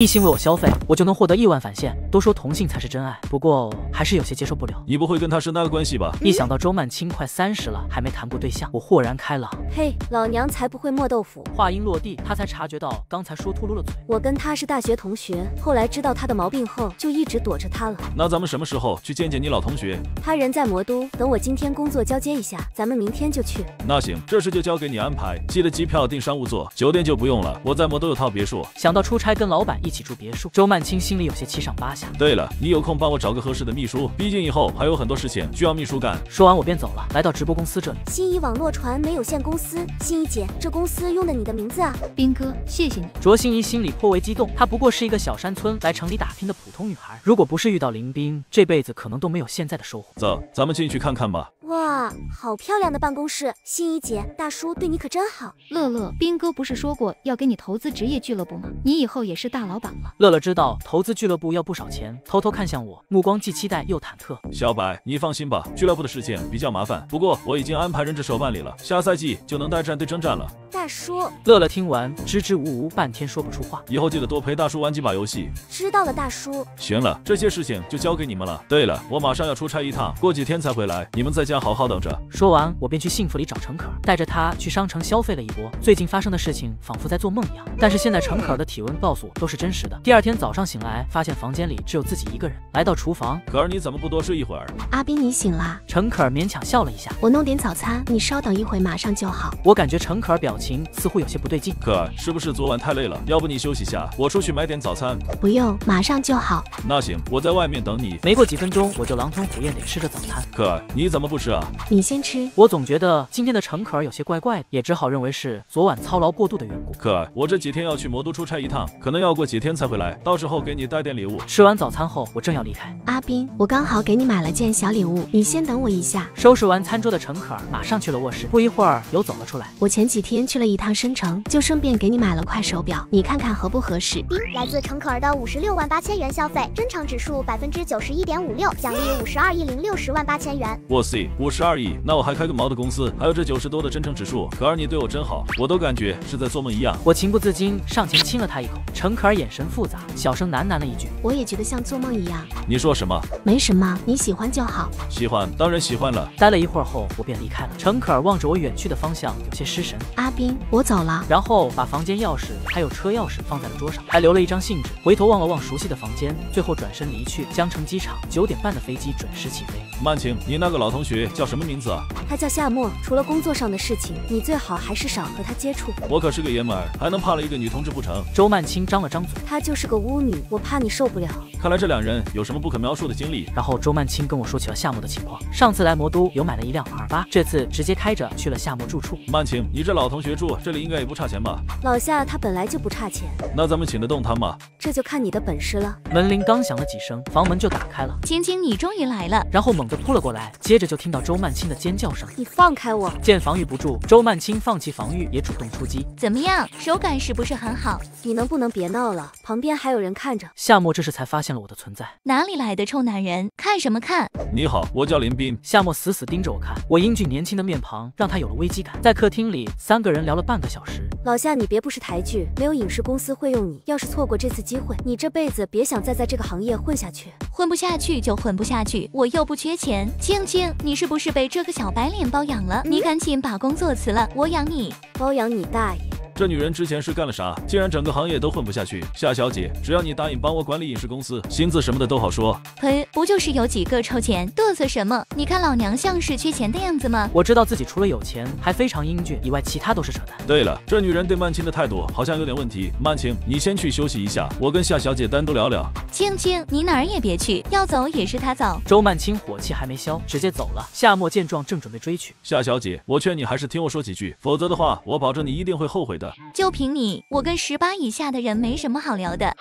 一心为我消费，我就能获得亿万返现。都说同性才是真爱，不过还是有些接受不了。你不会跟他是那个关系吧？一想到周曼青快三十了，还没谈过对象，我豁然开朗。嘿，老娘才不会磨豆腐。话音落地，他才察觉到刚才说秃噜了嘴。我跟他是大学同学，后来知道他的毛病后，就一直躲着他了。那咱们什么时候去见见你老同学？他人在魔都，等我今天工作交接一下，咱们明天就去。那行，这事就交给你安排。记得机票订商务座，酒店就不用了。我在魔都有套别墅。想到出差跟老板一起住别墅，周曼青心里有些七上八下。对了，你有空帮我找个合适的秘书，毕竟以后还有很多事情需要秘书干。说完我便走了，来到直播公司这里。新怡网络传媒有限公司，心怡姐，这公司用的你的名字啊？斌哥，谢谢你。卓心怡心里颇为激动，她不过是一个小山村来城里打拼的普通女孩，如果不是遇到林斌，这辈子可能都没有现在的收获。走，咱们进去看看吧。哇，好漂亮的办公室！心怡姐，大叔对你可真好。乐乐，斌哥不是说过要给你投资职业俱乐部吗？你以后也是大老板了。乐乐知道投资俱乐部要不少钱，偷偷看向我，目光既期待又忐忑。小白，你放心吧，俱乐部的事情比较麻烦，不过我已经安排人着手办理了，下赛季就能带战队征战了。大叔，乐乐听完支支吾吾半天说不出话。以后记得多陪大叔玩几把游戏。知道了，大叔。行了，这些事情就交给你们了。对了，我马上要出差一趟，过几天才回来，你们在家好好等着。说完，我便去幸福里找陈可，带着他去商城消费了一波。最近发生的事情仿佛在做梦一样，但是现在陈可的体温告诉我都是真实的。第二天早上醒来，发现房间里只有自己一个人。来到厨房，可儿你怎么不多睡一会儿？阿斌你醒啦？陈可儿勉强笑了一下，我弄点早餐，你稍等一会，马上就好。我感觉陈可儿表情似乎有些不对劲。可儿是不是昨晚太累了？要不你休息下，我出去买点早餐。不用，马上就好。那行，我在外面等你。没过几分钟，我就狼吞虎咽地吃着早餐。可儿你怎么不吃啊？你先吃。我总觉得。今天的陈可儿有些怪怪的，也只好认为是昨晚操劳过度的缘故。可儿，我这几天要去魔都出差一趟，可能要过几天才回来，到时候给你带点礼物。吃完早餐后，我正要离开，阿斌，我刚好给你买了件小礼物，你先等我一下。收拾完餐桌的陈可儿马上去了卧室，不一会儿又走了出来。我前几天去了一趟深城，就顺便给你买了块手表，你看看合不合适？冰来自陈可儿的五十六万八千元消费，真诚指数百分之九十一点五六，奖励五十二亿零六十万八千元。哇塞，五十二亿，那我还开个毛的公司，还有这九十多。的真诚指数，可儿你对我真好，我都感觉是在做梦一样。我情不自禁上前亲了他一口，陈可儿眼神复杂，小声喃喃了一句：“我也觉得像做梦一样。”你说什么？没什么，你喜欢就好。喜欢，当然喜欢了。待了一会儿后，我便离开了。陈可儿望着我远去的方向，有些失神。阿斌，我走了。然后把房间钥匙还有车钥匙放在了桌上，还留了一张信纸。回头望了望熟悉的房间，最后转身离去。江城机场九点半的飞机准时起飞。曼晴，你那个老同学叫什么名字啊？他叫夏沫。除了工作上的事情，你。最好还是少和他接触。我可是个爷们儿，还能怕了一个女同志不成？周曼青张了张嘴，她就是个巫女，我怕你受不了。看来这两人有什么不可描述的经历。然后周曼青跟我说起了夏沫的情况。上次来魔都有买了一辆 R 八，这次直接开着去了夏沫住处。曼青，你这老同学住这里应该也不差钱吧？老夏他本来就不差钱，那咱们请得动他吗？这就看你的本事了。门铃刚响了几声，房门就打开了。青青，你终于来了。然后猛地扑了过来，接着就听到周曼青的尖叫声。你放开我！见防御不住，周曼青放弃防御。也主动出击，怎么样？手感是不是很好？你能不能别闹了？旁边还有人看着。夏沫这时才发现了我的存在。哪里来的臭男人？看什么看？你好，我叫林斌。夏沫死死盯着我看，我英俊年轻的面庞让他有了危机感。在客厅里，三个人聊了半个小时。老夏，你别不识抬举，没有影视公司会用你。要是错过这次机会，你这辈子别想再在这个行业混下去。混不下去就混不下去，我又不缺钱。青青，你是不是被这个小白脸包养了？你赶紧把工作辞了，我养你。包养你大爷！这女人之前是干了啥？竟然整个行业都混不下去。夏小姐，只要你答应帮我管理影视公司，薪资什么的都好说。呸！不就是有几个臭钱，嘚瑟什么？你看老娘像是缺钱的样子吗？我知道自己除了有钱，还非常英俊，以外其他都是扯淡。对了，这女人对曼青的态度好像有点问题。曼青，你先去休息一下，我跟夏小姐单独聊聊。青青，你哪儿也别去，要走也是他走。周曼青火气还没消，直接走了。夏沫见状，正准备追去。夏小姐，我劝你还是听我说几句，否则的话，我保证你一定会后悔的。就凭你。我跟十八以下的人没什么好聊的。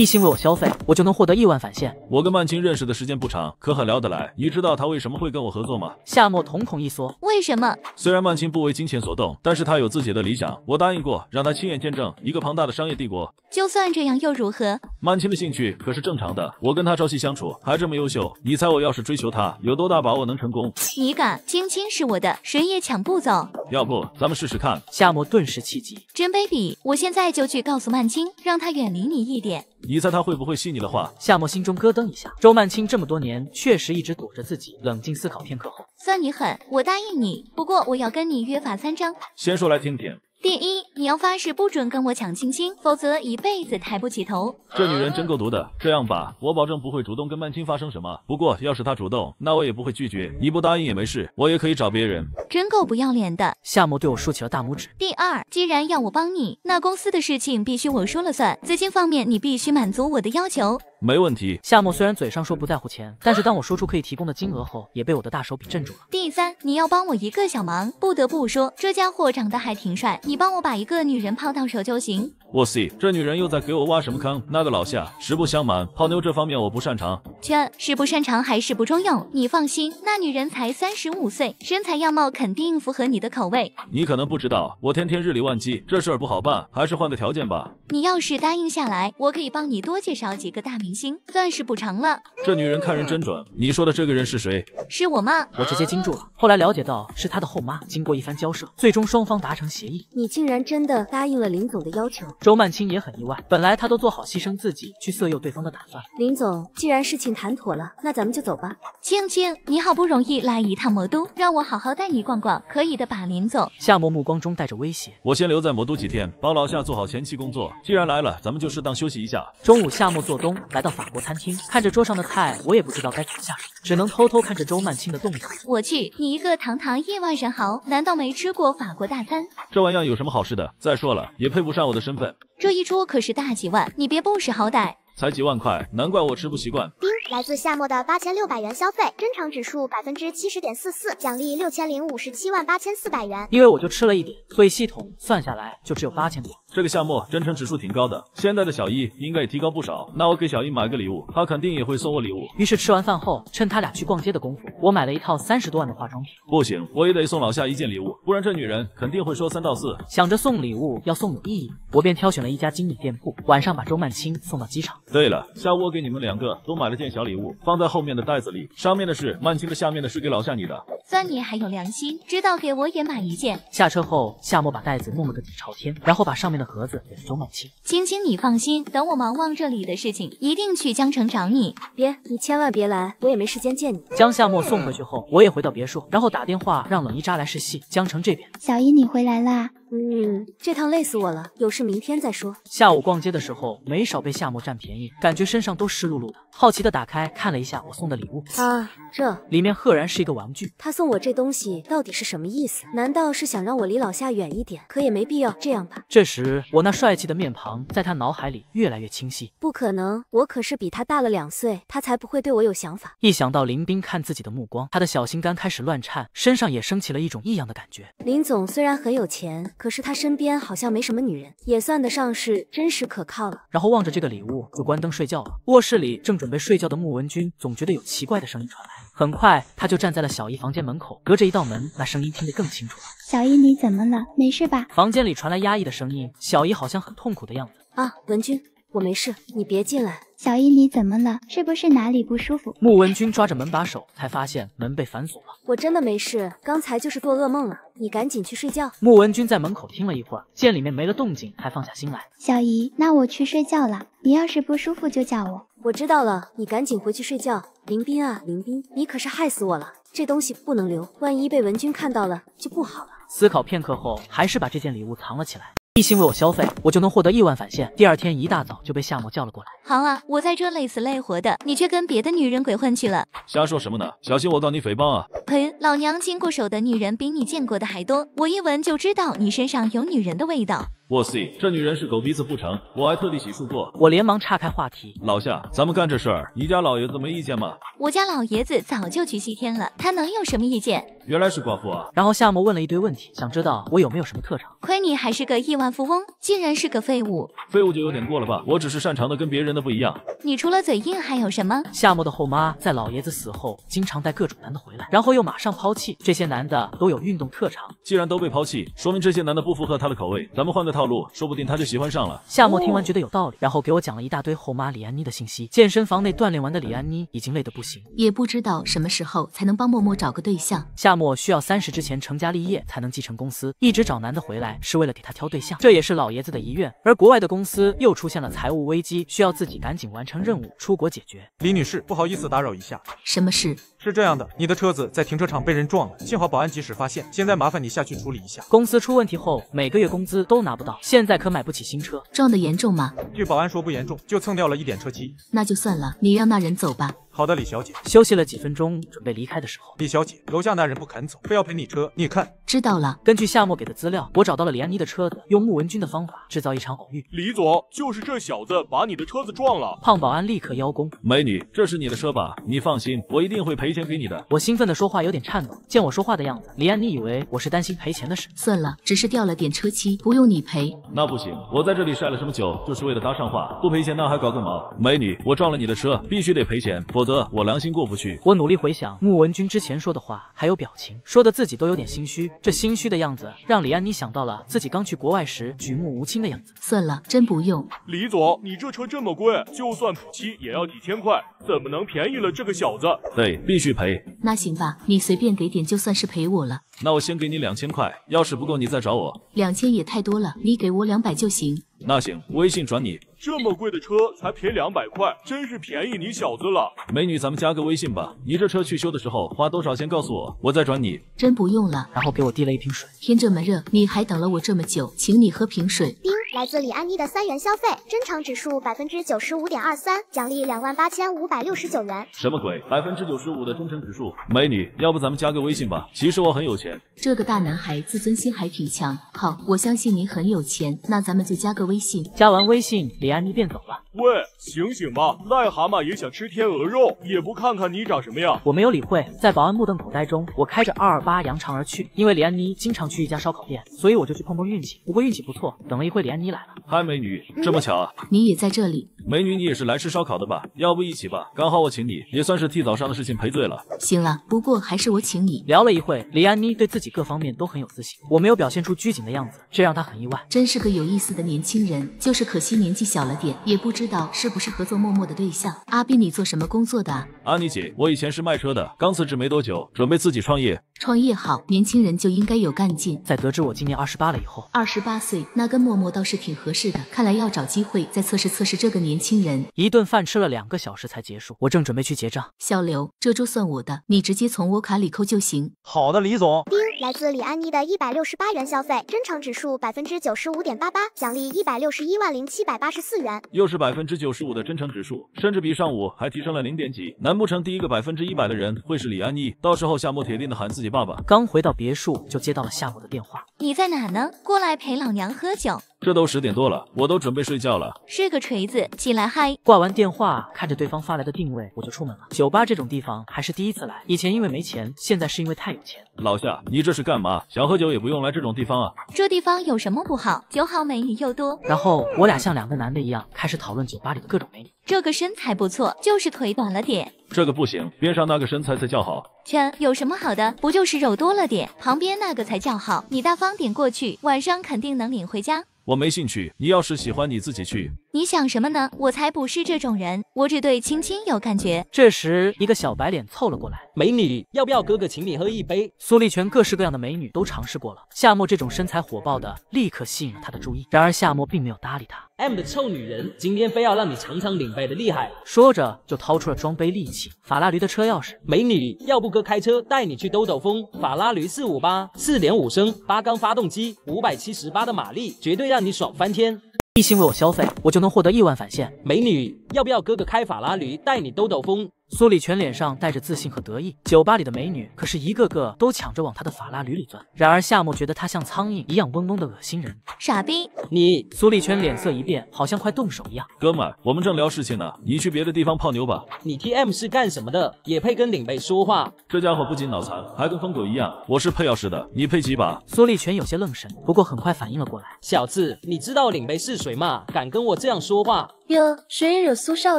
一心为我消费，我就能获得亿万返现。我跟曼青认识的时间不长，可很聊得来。你知道他为什么会跟我合作吗？夏沫瞳孔一缩，为什么？虽然曼青不为金钱所动，但是他有自己的理想。我答应过让他亲眼见证一个庞大的商业帝国。就算这样又如何？曼青的兴趣可是正常的。我跟他朝夕相处，还这么优秀，你猜我要是追求她，有多大把握能成功？你敢？青青是我的，谁也抢不走。要不咱们试试看？夏沫顿时气急，真卑鄙！我现在就去告诉曼青，让她远离你一点。你猜他会不会信你的话？夏沫心中咯噔一下。周曼青这么多年确实一直躲着自己。冷静思考片刻后，算你狠，我答应你。不过我要跟你约法三章。先说来听听。第一，你要发誓不准跟我抢青青，否则一辈子抬不起头。这女人真够毒的。这样吧，我保证不会主动跟曼青发生什么。不过要是她主动，那我也不会拒绝。你不答应也没事，我也可以找别人。真够不要脸的。夏沫对我竖起了大拇指。第二，既然要我帮你，那公司的事情必须我说了算。资金方面，你必须满足我的要求。没问题。夏沫虽然嘴上说不在乎钱，但是当我说出可以提供的金额后，也被我的大手笔镇住了。第三，你要帮我一个小忙，不得不说，这家伙长得还挺帅，你帮我把一个女人泡到手就行。我塞，这女人又在给我挖什么坑？那个老夏，实不相瞒，泡妞这方面我不擅长。切，是不擅长还是不中用？你放心，那女人才三十五岁，身材样貌肯定符合你的口味。你可能不知道，我天天日理万机，这事儿不好办，还是换个条件吧。你要是答应下来，我可以帮你多介绍几个大明星，算是补偿了。这女人看人真准。你说的这个人是谁？是我妈。我直接惊住了。后来了解到是她的后妈。经过一番交涉，最终双方达成协议。你竟然真的答应了林总的要求？周曼青也很意外，本来她都做好牺牲自己去色诱对方的打算。林总，既然事情谈妥了，那咱们就走吧。青青，你好不容易来一趟魔都，让我好好带你逛逛，可以的吧，林总？夏沫目光中带着威胁。我先留在魔都几天，帮老夏做好前期工作。既然来了，咱们就适当休息一下。中午，夏沫做东来到法国餐厅，看着桌上的菜，我也不知道该怎么下手，只能偷偷看着周曼青的动作。我去，你一个堂堂亿万人豪，难道没吃过法国大餐？这玩意有什么好吃的？再说了，也配不上我的身份。这一桌可是大几万，你别不识好歹。才几万块，难怪我吃不习惯。丁，来自夏末的八千六百元消费，真诚指数百分之七十点四四，奖励六千零五十七万八千四百元。因为我就吃了一点，所以系统算下来就只有八千多。这个夏末真诚指数挺高的，现在的小一应该也提高不少。那我给小一买个礼物，他肯定也会送我礼物。于是吃完饭后，趁他俩去逛街的功夫，我买了一套三十多万的化妆品。不行，我也得送老夏一件礼物，不然这女人肯定会说三道四。想着送礼物要送有意义，我便挑选了一家精品店铺，晚上把周曼青送到机场。对了，下午我给你们两个都买了件小礼物，放在后面的袋子里，上面的是曼青的，下面的是给老夏你的。算你还有良心，知道给我也买一件。下车后，夏沫把袋子弄了个底朝天，然后把上面的盒子给了周曼青。青青，你放心，等我忙完这里的事情，一定去江城找你。别，你千万别来，我也没时间见你。将夏沫送回去后，我也回到别墅，然后打电话让冷一扎来试戏。江城这边，小姨你回来啦。嗯，这趟累死我了，有事明天再说。下午逛街的时候，没少被夏沫占便宜，感觉身上都湿漉漉的。好奇的打开看了一下我送的礼物啊，这里面赫然是一个玩具。他送我这东西到底是什么意思？难道是想让我离老夏远一点？可也没必要这样吧。这时，我那帅气的面庞在他脑海里越来越清晰。不可能，我可是比他大了两岁，他才不会对我有想法。一想到林冰看自己的目光，他的小心肝开始乱颤，身上也升起了一种异样的感觉。林总虽然很有钱，可是他身边。好像没什么女人，也算得上是真实可靠了。然后望着这个礼物，就关灯睡觉了。卧室里正准备睡觉的穆文君，总觉得有奇怪的声音传来。很快，他就站在了小姨房间门口，隔着一道门，那声音听得更清楚了。小姨，你怎么了？没事吧？房间里传来压抑的声音，小姨好像很痛苦的样子。啊，文君，我没事，你别进来。小姨，你怎么了？是不是哪里不舒服？穆文君抓着门把手，才发现门被反锁了。我真的没事，刚才就是做噩梦了。你赶紧去睡觉。穆文君在门口听了一会儿，见里面没了动静，才放下心来。小姨，那我去睡觉了。你要是不舒服就叫我。我知道了，你赶紧回去睡觉。林斌啊，林斌，你可是害死我了。这东西不能留，万一被文君看到了就不好了。思考片刻后，还是把这件礼物藏了起来。一心为我消费，我就能获得亿万返现。第二天一大早就被夏沫叫了过来。好啊，我在这累死累活的，你却跟别的女人鬼混去了。瞎说什么呢？小心我告你诽谤啊！呸！老娘经过手的女人比你见过的还多，我一闻就知道你身上有女人的味道。哇塞，这女人是狗鼻子不成？我还特地洗漱过。我连忙岔开话题，老夏，咱们干这事儿，你家老爷子没意见吗？我家老爷子早就去西天了，他能有什么意见？原来是寡妇啊！然后夏沫问了一堆问题，想知道我有没有什么特长。亏你还是个亿万富翁，竟然是个废物！废物就有点过了吧？我只是擅长的跟别人的不一样。你除了嘴硬还有什么？夏沫的后妈在老爷子死后，经常带各种男的回来，然后又马上抛弃。这些男的都有运动特长。既然都被抛弃，说明这些男的不符合他的口味。咱们换个套路，说不定他就喜欢上了。夏沫听完觉得有道理，然后给我讲了一大堆后妈李安妮的信息。健身房内锻炼完的李安妮已经累得不行，也不知道什么时候才能帮默默找个对象。夏沫需要三十之前成家立业才能继承公司，一直找男的回来是为了给他挑对象，这也是老爷子的遗愿。而国外的公司又出现了财务危机，需要自己赶紧完成任务，出国解决。李女士，不好意思打扰一下，什么事？是这样的，你的车子在停车场被人撞了，幸好保安及时发现，现在麻烦你下去处理一下。公司出问题后，每个月工资都拿不到，现在可买不起新车。撞的严重吗？据保安说不严重，就蹭掉了一点车漆。那就算了，你让那人走吧。好的，李小姐。休息了几分钟，准备离开的时候，李小姐，楼下那人不肯走，非要赔你车，你看。知道了。根据夏沫给的资料，我找到了李安妮的车子，用穆文君的方法制造一场偶遇。李总，就是这小子把你的车子撞了。胖保安立刻邀功。美女，这是你的车吧？你放心，我一定会赔钱给你的。我兴奋的说话有点颤抖，见我说话的样子，李安妮以为我是担心赔钱的事。算了，只是掉了点车漆，不用你赔。那不行，我在这里晒了这么久，就是为了搭上话，不赔钱那还搞个毛？美女，我撞了你的车，必须得赔钱，否则我良心过不去。我努力回想穆文君之前说的话，还有表情，说的自己都有点心虚。这心虚的样子，让李安妮想到了自己刚去国外时举目无亲的样子。算了，真不用。李总，你这车这么贵，就算补漆也要几千块，怎么能便宜了这个小子？对，必须赔。那行吧，你随便给点，就算是赔我了。那我先给你两千块，要是不够你再找我。两千也太多了，你给我两百就行。那行，微信转你。这么贵的车才赔两百块，真是便宜你小子了。美女，咱们加个微信吧。你这车去修的时候花多少钱？告诉我，我再转你。真不用了。然后给我递了一瓶水。天这么热，你还等了我这么久，请你喝瓶水。丁，来自李安妮的三元消费，真诚指数百分之九十五点二三，奖励两万八千五百六十九元。什么鬼？百分之九十五的真诚指数？美女，要不咱们加个微信吧？其实我很有钱。这个大男孩自尊心还挺强。好，我相信你很有钱，那咱们就加个微信。加完微信，李安妮便走了。喂，醒醒吧！癞蛤蟆也想吃天鹅肉，也不看看你长什么样。我没有理会，在保安目瞪口呆中，我开着二二八扬长而去。因为李安妮经常去一家烧烤店，所以我就去碰碰运气。不过运气不错，等了一会，李安妮来了。嗨，美女，这么巧啊！你也在这里？美女，你也是来吃烧烤的吧？要不一起吧？刚好我请你，也算是替早上的事情赔罪了。行了，不过还是我请你。聊了一会，李安妮对自己各方面都很有自信，我没有表现出拘谨的样子，这让她很意外。真是个有意思的年轻人，就是可惜年纪小了点，也不知道是不是合作默默的对象。阿斌，你做什么工作的？安妮姐，我以前是卖车的，刚辞职没多久，准备自己创业。创业好，年轻人就应该有干劲。在得知我今年二十八了以后，二十八岁，那跟默默倒是挺合适的。看来要找机会再测试测试这个年轻人。一顿饭吃了两个小时才结束，我正准备去结账。小刘，这桌算我的，你直接从我卡里扣就行。好的，李总。丁，来自李安妮的一百六十八元消费，真诚指数百分之九十五点八八，奖励一百六十一万零七百八十四元。又是百分之九十五的真诚指数，甚至比上午还提升了零点几。难不成第一个百分之一百的人会是李安妮？到时候夏沫铁定的喊自己爸爸。刚回到别墅，就接到了夏沫的电话。你在哪呢？过来陪老娘喝酒。这都十点多了，我都准备睡觉了。睡个锤子，起来嗨！挂完电话，看着对方发来的定位，我就出门了。酒吧这种地方还是第一次来，以前因为没钱，现在是因为太有钱。老夏，你这是干嘛？想喝酒也不用来这种地方啊。这地方有什么不好？酒好，美女又多。然后我俩像两个男的一样，开始讨论酒吧里的各种美女。这个身材不错，就是腿短了点。这个不行，边上那个身材才叫好。圈有什么好的？不就是肉多了点？旁边那个才叫好。你大方点过去，晚上肯定能领回家。我没兴趣，你要是喜欢，你自己去。你想什么呢？我才不是这种人，我只对青青有感觉。这时，一个小白脸凑了过来：“美女，要不要哥哥请你喝一杯？”苏丽泉各式各样的美女都尝试过了，夏沫这种身材火爆的，立刻吸引了他的注意。然而夏沫并没有搭理他。M 的臭女人，今天非要让你尝尝领杯的厉害。说着就掏出了装杯利器——法拉驴的车钥匙。美女，要不哥开车带你去兜兜风？法拉驴四五八，四点五升八缸发动机，五百七十八的马力，绝对让你爽翻天。一心为我消费，我就能获得亿万返现。美女，要不要哥哥开法拉利带你兜兜风？苏礼全脸上带着自信和得意，酒吧里的美女可是一个个都抢着往他的法拉驴里钻。然而夏沫觉得他像苍蝇一样嗡嗡的恶心人。傻逼，你苏礼全脸色一变，好像快动手一样。哥们儿，我们正聊事情呢，你去别的地方泡妞吧。你 TM 是干什么的？也配跟领贝说话？这家伙不仅脑残，还跟疯狗一样。我是配钥匙的，你配几把？苏立全有些愣神，不过很快反应了过来。小子，你知道领贝是谁吗？敢跟我这样说话？哟，谁惹苏少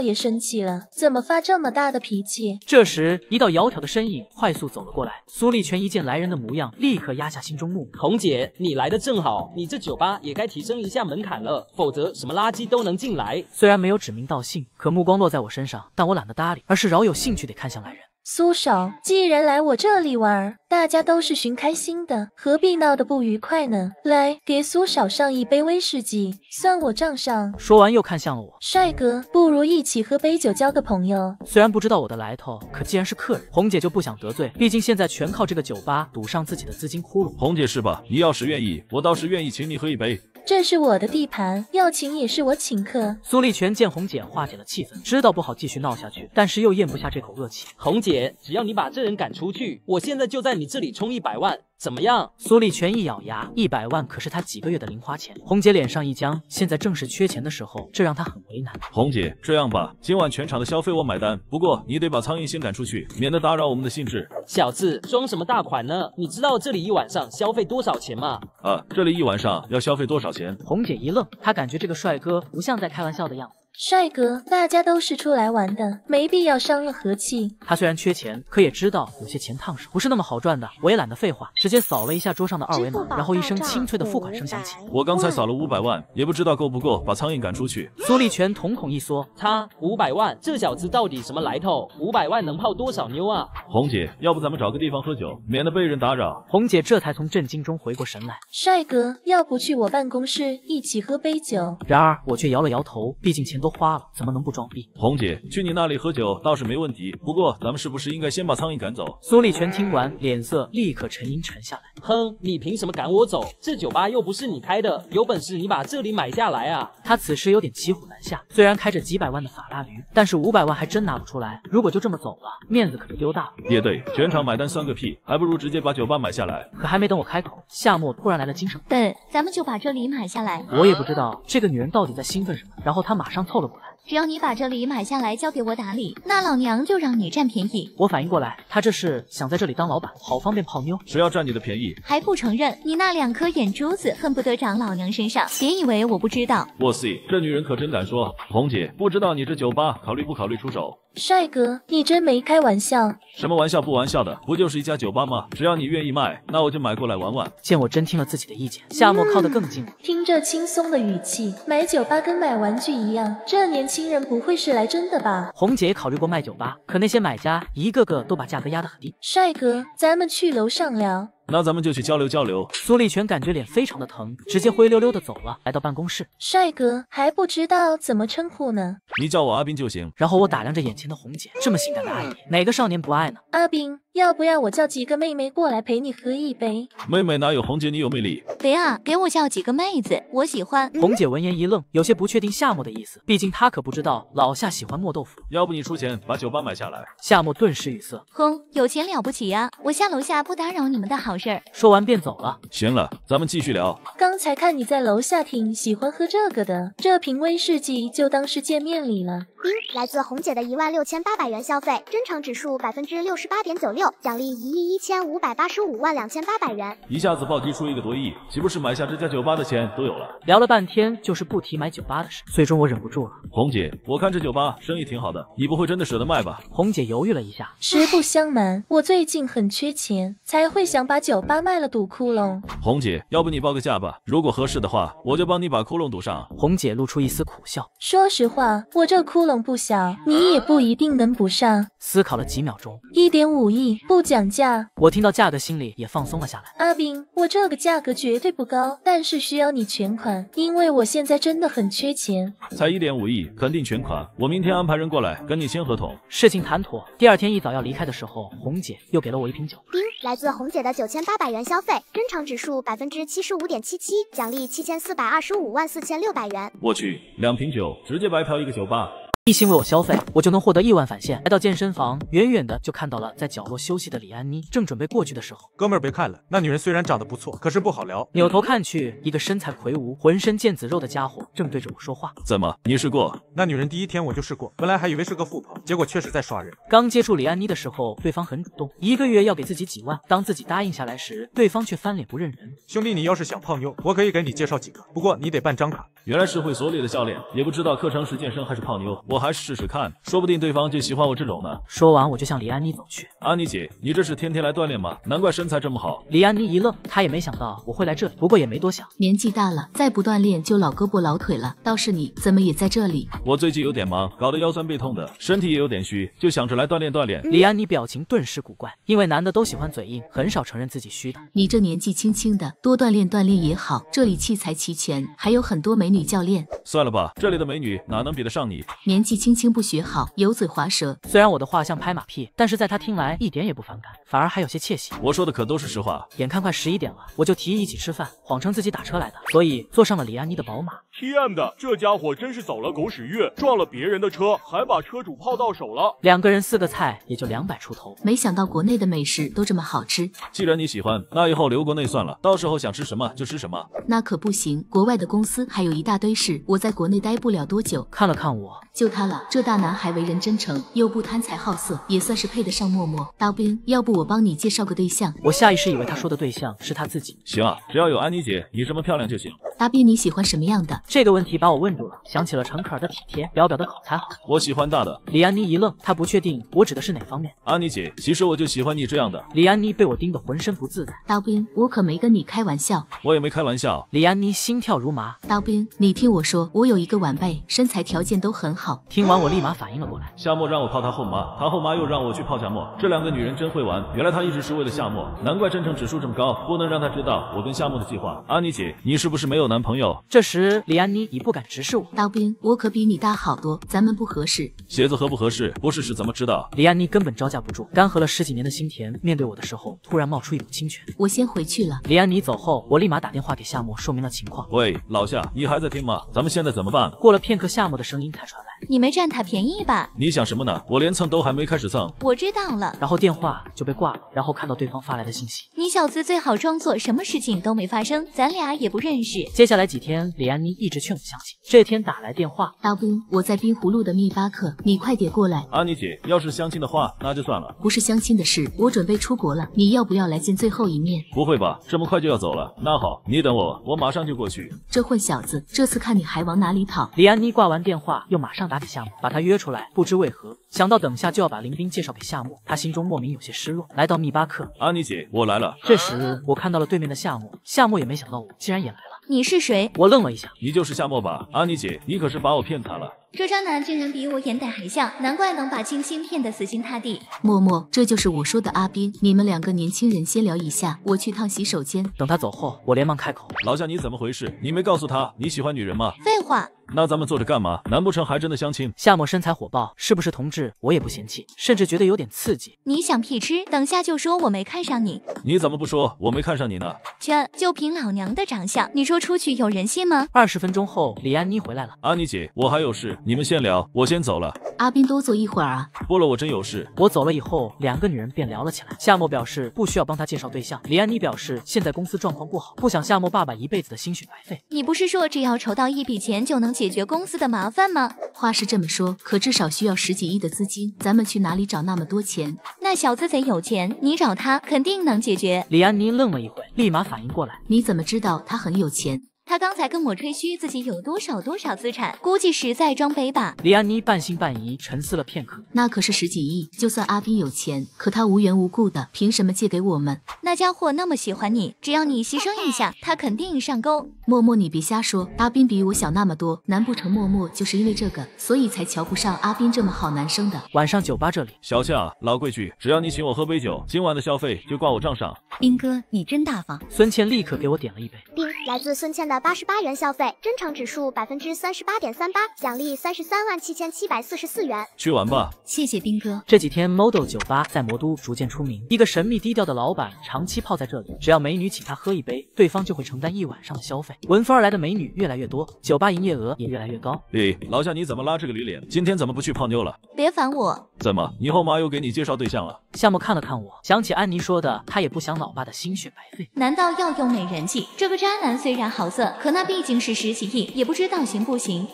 爷生气了？怎么发这么大的脾气？这时，一道窈窕的身影快速走了过来。苏立全一见来人的模样，立刻压下心中怒。红姐，你来的正好，你这酒吧也该提升一下门槛了，否则什么垃圾都能进来。虽然没有指名道姓，可目光落在我身上，但我懒得搭理，而是饶有兴趣地看向来人。苏少，既然来我这里玩，大家都是寻开心的，何必闹得不愉快呢？来，给苏少上一杯威士忌，算我账上。说完又看向了我，帅哥，不如一起喝杯酒，交个朋友。虽然不知道我的来头，可既然是客人，红姐就不想得罪，毕竟现在全靠这个酒吧堵上自己的资金窟窿。红姐是吧？你要是愿意，我倒是愿意请你喝一杯。这是我的地盘，要请也是我请客。苏立权见红姐化解了气氛，知道不好继续闹下去，但是又咽不下这口恶气。红姐，只要你把这人赶出去，我现在就在你这里充一百万。怎么样？苏立全一咬牙，一百万可是他几个月的零花钱。红姐脸上一僵，现在正是缺钱的时候，这让她很为难。红姐，这样吧，今晚全场的消费我买单，不过你得把苍蝇先赶出去，免得打扰我们的兴致。小子，装什么大款呢？你知道这里一晚上消费多少钱吗？啊，这里一晚上要消费多少钱？红姐一愣，她感觉这个帅哥不像在开玩笑的样子。帅哥，大家都是出来玩的，没必要伤了和气。他虽然缺钱，可也知道有些钱烫手，不是那么好赚的。我也懒得废话，直接扫了一下桌上的二维码，然后一声清脆的付款声响起。我刚才扫了五百万，也不知道够不够把苍蝇赶出去。苏立全瞳孔一缩，他五百万，这小子到底什么来头？五百万能泡多少妞啊？红姐，要不咱们找个地方喝酒，免得被人打扰。红姐这才从震惊中回过神来。帅哥，要不去我办公室一起喝杯酒？然而我却摇了摇头，毕竟钱都花了，怎么能不？装逼，红姐去你那里喝酒倒是没问题，不过咱们是不是应该先把苍蝇赶走？苏立全听完，脸色立刻沉阴沉下来。哼，你凭什么赶我走？这酒吧又不是你开的，有本事你把这里买下来啊！他此时有点骑虎难下，虽然开着几百万的法拉驴，但是五百万还真拿不出来。如果就这么走了，面子可就丢大了。也对，全场买单算个屁，还不如直接把酒吧买下来。可还没等我开口，夏沫突然来了精神。对，咱们就把这里买下来。我也不知道这个女人到底在兴奋什么，然后她马上凑了过来。只要你把这里买下来交给我打理，那老娘就让你占便宜。我反应过来，他这是想在这里当老板，好方便泡妞。谁要占你的便宜？还不承认？你那两颗眼珠子恨不得长老娘身上，别以为我不知道。哇塞，这女人可真敢说。红姐，不知道你这酒吧考虑不考虑出手？帅哥，你真没开玩笑。什么玩笑不玩笑的？不就是一家酒吧吗？只要你愿意卖，那我就买过来玩玩。见我真听了自己的意见，夏沫靠得更近了。听着轻松的语气，买酒吧跟买玩具一样，这年轻人不会是来真的吧？红姐也考虑过卖酒吧，可那些买家一个个都把价格压得很低。帅哥，咱们去楼上聊。那咱们就去交流交流。苏立全感觉脸非常的疼，直接灰溜溜的走了，来到办公室。帅哥还不知道怎么称呼呢？你叫我阿斌就行。然后我打量着眼前的红姐，这么性感的阿姨，哪个少年不爱呢？阿斌，要不要我叫几个妹妹过来陪你喝一杯？妹妹哪有红姐你有魅力？别啊，给我叫几个妹子，我喜欢。红姐闻言一愣，有些不确定夏沫的意思，毕竟她可不知道老夏喜欢磨豆腐。要不你出钱把酒吧买下来？夏沫顿时语塞。哼，有钱了不起呀！我下楼下不打扰你们的好事儿。说完便。走了，行了，咱们继续聊。刚才看你在楼下挺喜欢喝这个的，这瓶威士忌就当是见面礼了。冰，来自红姐的一万六千八百元消费，真诚指数百分之六十八点九六，奖励一亿一千五百八十五万两千八百元。一下子暴击出一个多亿，岂不是买下这家酒吧的钱都有了？聊了半天，就是不提买酒吧的事，最终我忍不住了。红姐，我看这酒吧生意挺好的，你不会真的舍得卖吧？红姐犹豫了一下，实不相瞒，我最近很缺钱，才会想把酒吧卖了堵窟窿。红姐，要不你报个价吧？如果合适的话，我就帮你把窟窿堵上。红姐露出一丝苦笑。说实话，我这窟窿不小，你也不一定能补上。思考了几秒钟，一点五亿，不讲价。我听到价格，心里也放松了下来。阿炳，我这个价格绝对不高，但是需要你全款，因为我现在真的很缺钱。才一点五亿，肯定全款。我明天安排人过来跟你签合同。事情谈妥。第二天一早要离开的时候，红姐又给了我一瓶酒。冰，来自红姐的九千八百元消费，跟场指数。百分之七十五点七七，奖励七千四百二十五万四千六百元。我去，两瓶酒直接白嫖一个酒吧。一心为我消费，我就能获得亿万返现。来到健身房，远远的就看到了在角落休息的李安妮，正准备过去的时候，哥们儿别看了，那女人虽然长得不错，可是不好聊。扭头看去，一个身材魁梧、浑身腱子肉的家伙正对着我说话。怎么，你试过？那女人第一天我就试过，本来还以为是个富婆，结果确实在刷人。刚接触李安妮的时候，对方很主动，一个月要给自己几万。当自己答应下来时，对方却翻脸不认人。兄弟，你要是想泡妞，我可以给你介绍几个，不过你得办张卡。原来是会所里的教练，也不知道课程是健身还是泡妞，我还是试试看，说不定对方就喜欢我这种呢。说完，我就向李安妮走去。安妮姐，你这是天天来锻炼吗？难怪身材这么好。李安妮一愣，她也没想到我会来这里，不过也没多想。年纪大了，再不锻炼就老胳膊老腿了。倒是你，怎么也在这里？我最近有点忙，搞得腰酸背痛的，身体也有点虚，就想着来锻炼锻炼。李安妮表情顿时古怪，因为男的都喜欢嘴硬，很少承认自己虚的。你这年纪轻轻的，多锻炼锻炼也好。这里器材齐全，还有很多美女教练。算了吧，这里的美女哪能比得上你？年纪轻轻不学好，油嘴滑舌。虽然我的话像拍马屁，但是在他听来一点也不反感，反而还有些窃喜。我说的可都是实话。眼看快十一点了，我就提议一起吃饭，谎称自己打车来的，所以坐上了李安妮的宝马。T.M. 的这家伙真是走了狗屎运，撞了别人的车，还把车主泡到手了。两个人四个菜也就两百出头，没想到国内的美食都这么好吃。既然你喜欢，那以后留国内算了，到时候想吃什么就吃什么。那可不行，国外的公司还有一一大堆事，我在国内待不了多久。看了看我，就他了。这大男孩为人真诚，又不贪财好色，也算是配得上默默。刀兵，要不我帮你介绍个对象？我下意识以为他说的对象是他自己。行啊，只要有安妮姐，你这么漂亮就行。大兵，你喜欢什么样的？这个问题把我问住了，想起了陈可儿的体贴，表表的口才好。我喜欢大的。李安妮一愣，她不确定我指的是哪方面。安妮姐，其实我就喜欢你这样的。李安妮被我盯得浑身不自在。刀兵，我可没跟你开玩笑。我也没开玩笑。李安妮心跳如麻。刀兵，你听我说，我有一个晚辈，身材条件都很好。听完我立马反应了过来。夏沫让我泡她后妈，她后妈又让我去泡夏沫，这两个女人真会玩。原来她一直是为了夏沫，难怪真诚指数这么高。不能让她知道我跟夏沫的计划。安妮姐，你是不是没有男朋友？这时李安妮已不敢直视我。刀兵，我可比你大好多，咱们不合适。鞋子合不合适，不试试怎么知道？李安妮根本招架不住，干涸了十几年的心田，面对我的时候，突然冒出一股清泉。我先回去了。李安妮走后，我立马打电话给夏沫，说明了情况。喂，老夏，你还在听吗？咱们现在怎么办？过了片刻，夏沫的声音才传来。你没占他便宜吧？你想什么呢？我连蹭都还没开始蹭。我知道了。然后电话就被挂了，然后看到对方发来的信息。你小子最好装作什么事情都没发生，咱俩也不认识。接下来几天，李安妮一直劝我相亲。这天打来电话，大兵，我在冰湖路的密巴克，你快点过来。安妮姐，要是相亲的话，那就算了。不是相亲的事，我准备出国了，你要不要来见最后一面？不会吧，这么快就要走了？那好，你等我，我马上就过去。这混小子，这次看你还往哪里跑！李安妮挂完电话，又马上打给夏沫，把他约出来。不知为何，想到等下就要把林斌介绍给夏沫，他心中莫名有些失落。来到密巴克，安妮姐，我来了。这时我看到了对面的夏沫，夏沫也没想到我竟然也来了。你是谁？我愣了一下，你就是夏沫吧？安妮姐，你可是把我骗惨了。这渣男竟然比我眼袋还像，难怪能把青青骗得死心塌地。默默，这就是我说的阿斌。你们两个年轻人先聊一下，我去趟洗手间。等他走后，我连忙开口：“老夏，你怎么回事？你没告诉他你喜欢女人吗？”废话。那咱们坐着干嘛？难不成还真的相亲？夏沫身材火爆，是不是同志？我也不嫌弃，甚至觉得有点刺激。你想屁吃？等下就说我没看上你。你怎么不说我没看上你呢？切就凭老娘的长相，你说出去有人信吗？二十分钟后，李安妮回来了。安妮姐，我还有事，你们先聊，我先走了。阿斌，多坐一会儿啊。不了，我真有事。我走了以后，两个女人便聊了起来。夏沫表示不需要帮他介绍对象，李安妮表示现在公司状况不好，不想夏沫爸爸一辈子的心血白费。你不是说只要筹到一笔钱就能解决公司的麻烦吗？话是这么说，可至少需要十几亿的资金，咱们去哪里找那么多钱？那小子贼有钱，你找他肯定能解决。李安妮愣了一会，立马反应过来，你怎么知道他很有钱？他刚才跟我吹嘘自己有多少多少资产，估计是在装杯吧。李安妮半信半疑，沉思了片刻。那可是十几亿，就算阿斌有钱，可他无缘无故的，凭什么借给我们？那家伙那么喜欢你，只要你牺牲一下，他肯定上钩。默默，你别瞎说，阿斌比我小那么多，难不成默默就是因为这个，所以才瞧不上阿斌这么好男生的？晚上酒吧这里，小夏，老规矩，只要你请我喝杯酒，今晚的消费就挂我账上。斌哥，你真大方。孙倩立刻给我点了一杯。冰，来自孙倩的八十八元消费，真诚指数百分之三十八点三八，奖励三十三万七千七百四十四元。去玩吧，谢谢兵哥。这几天 Model 酒吧在魔都逐渐出名，一个神秘低调的老板长期泡在这里，只要美女请他喝一杯，对方就会承担一晚上的消费。闻风而来的美女越来越多，酒吧营业额也越来越高。李，老夏你怎么拉这个驴脸？今天怎么不去泡妞了？别烦我。怎么，你后妈又给你介绍对象了？夏沫看了看我，想起安妮说的，她也不想老爸的心血白费。难道要用美人计？这个渣男虽然好色，可那毕竟是十几亿，也不知道行不行。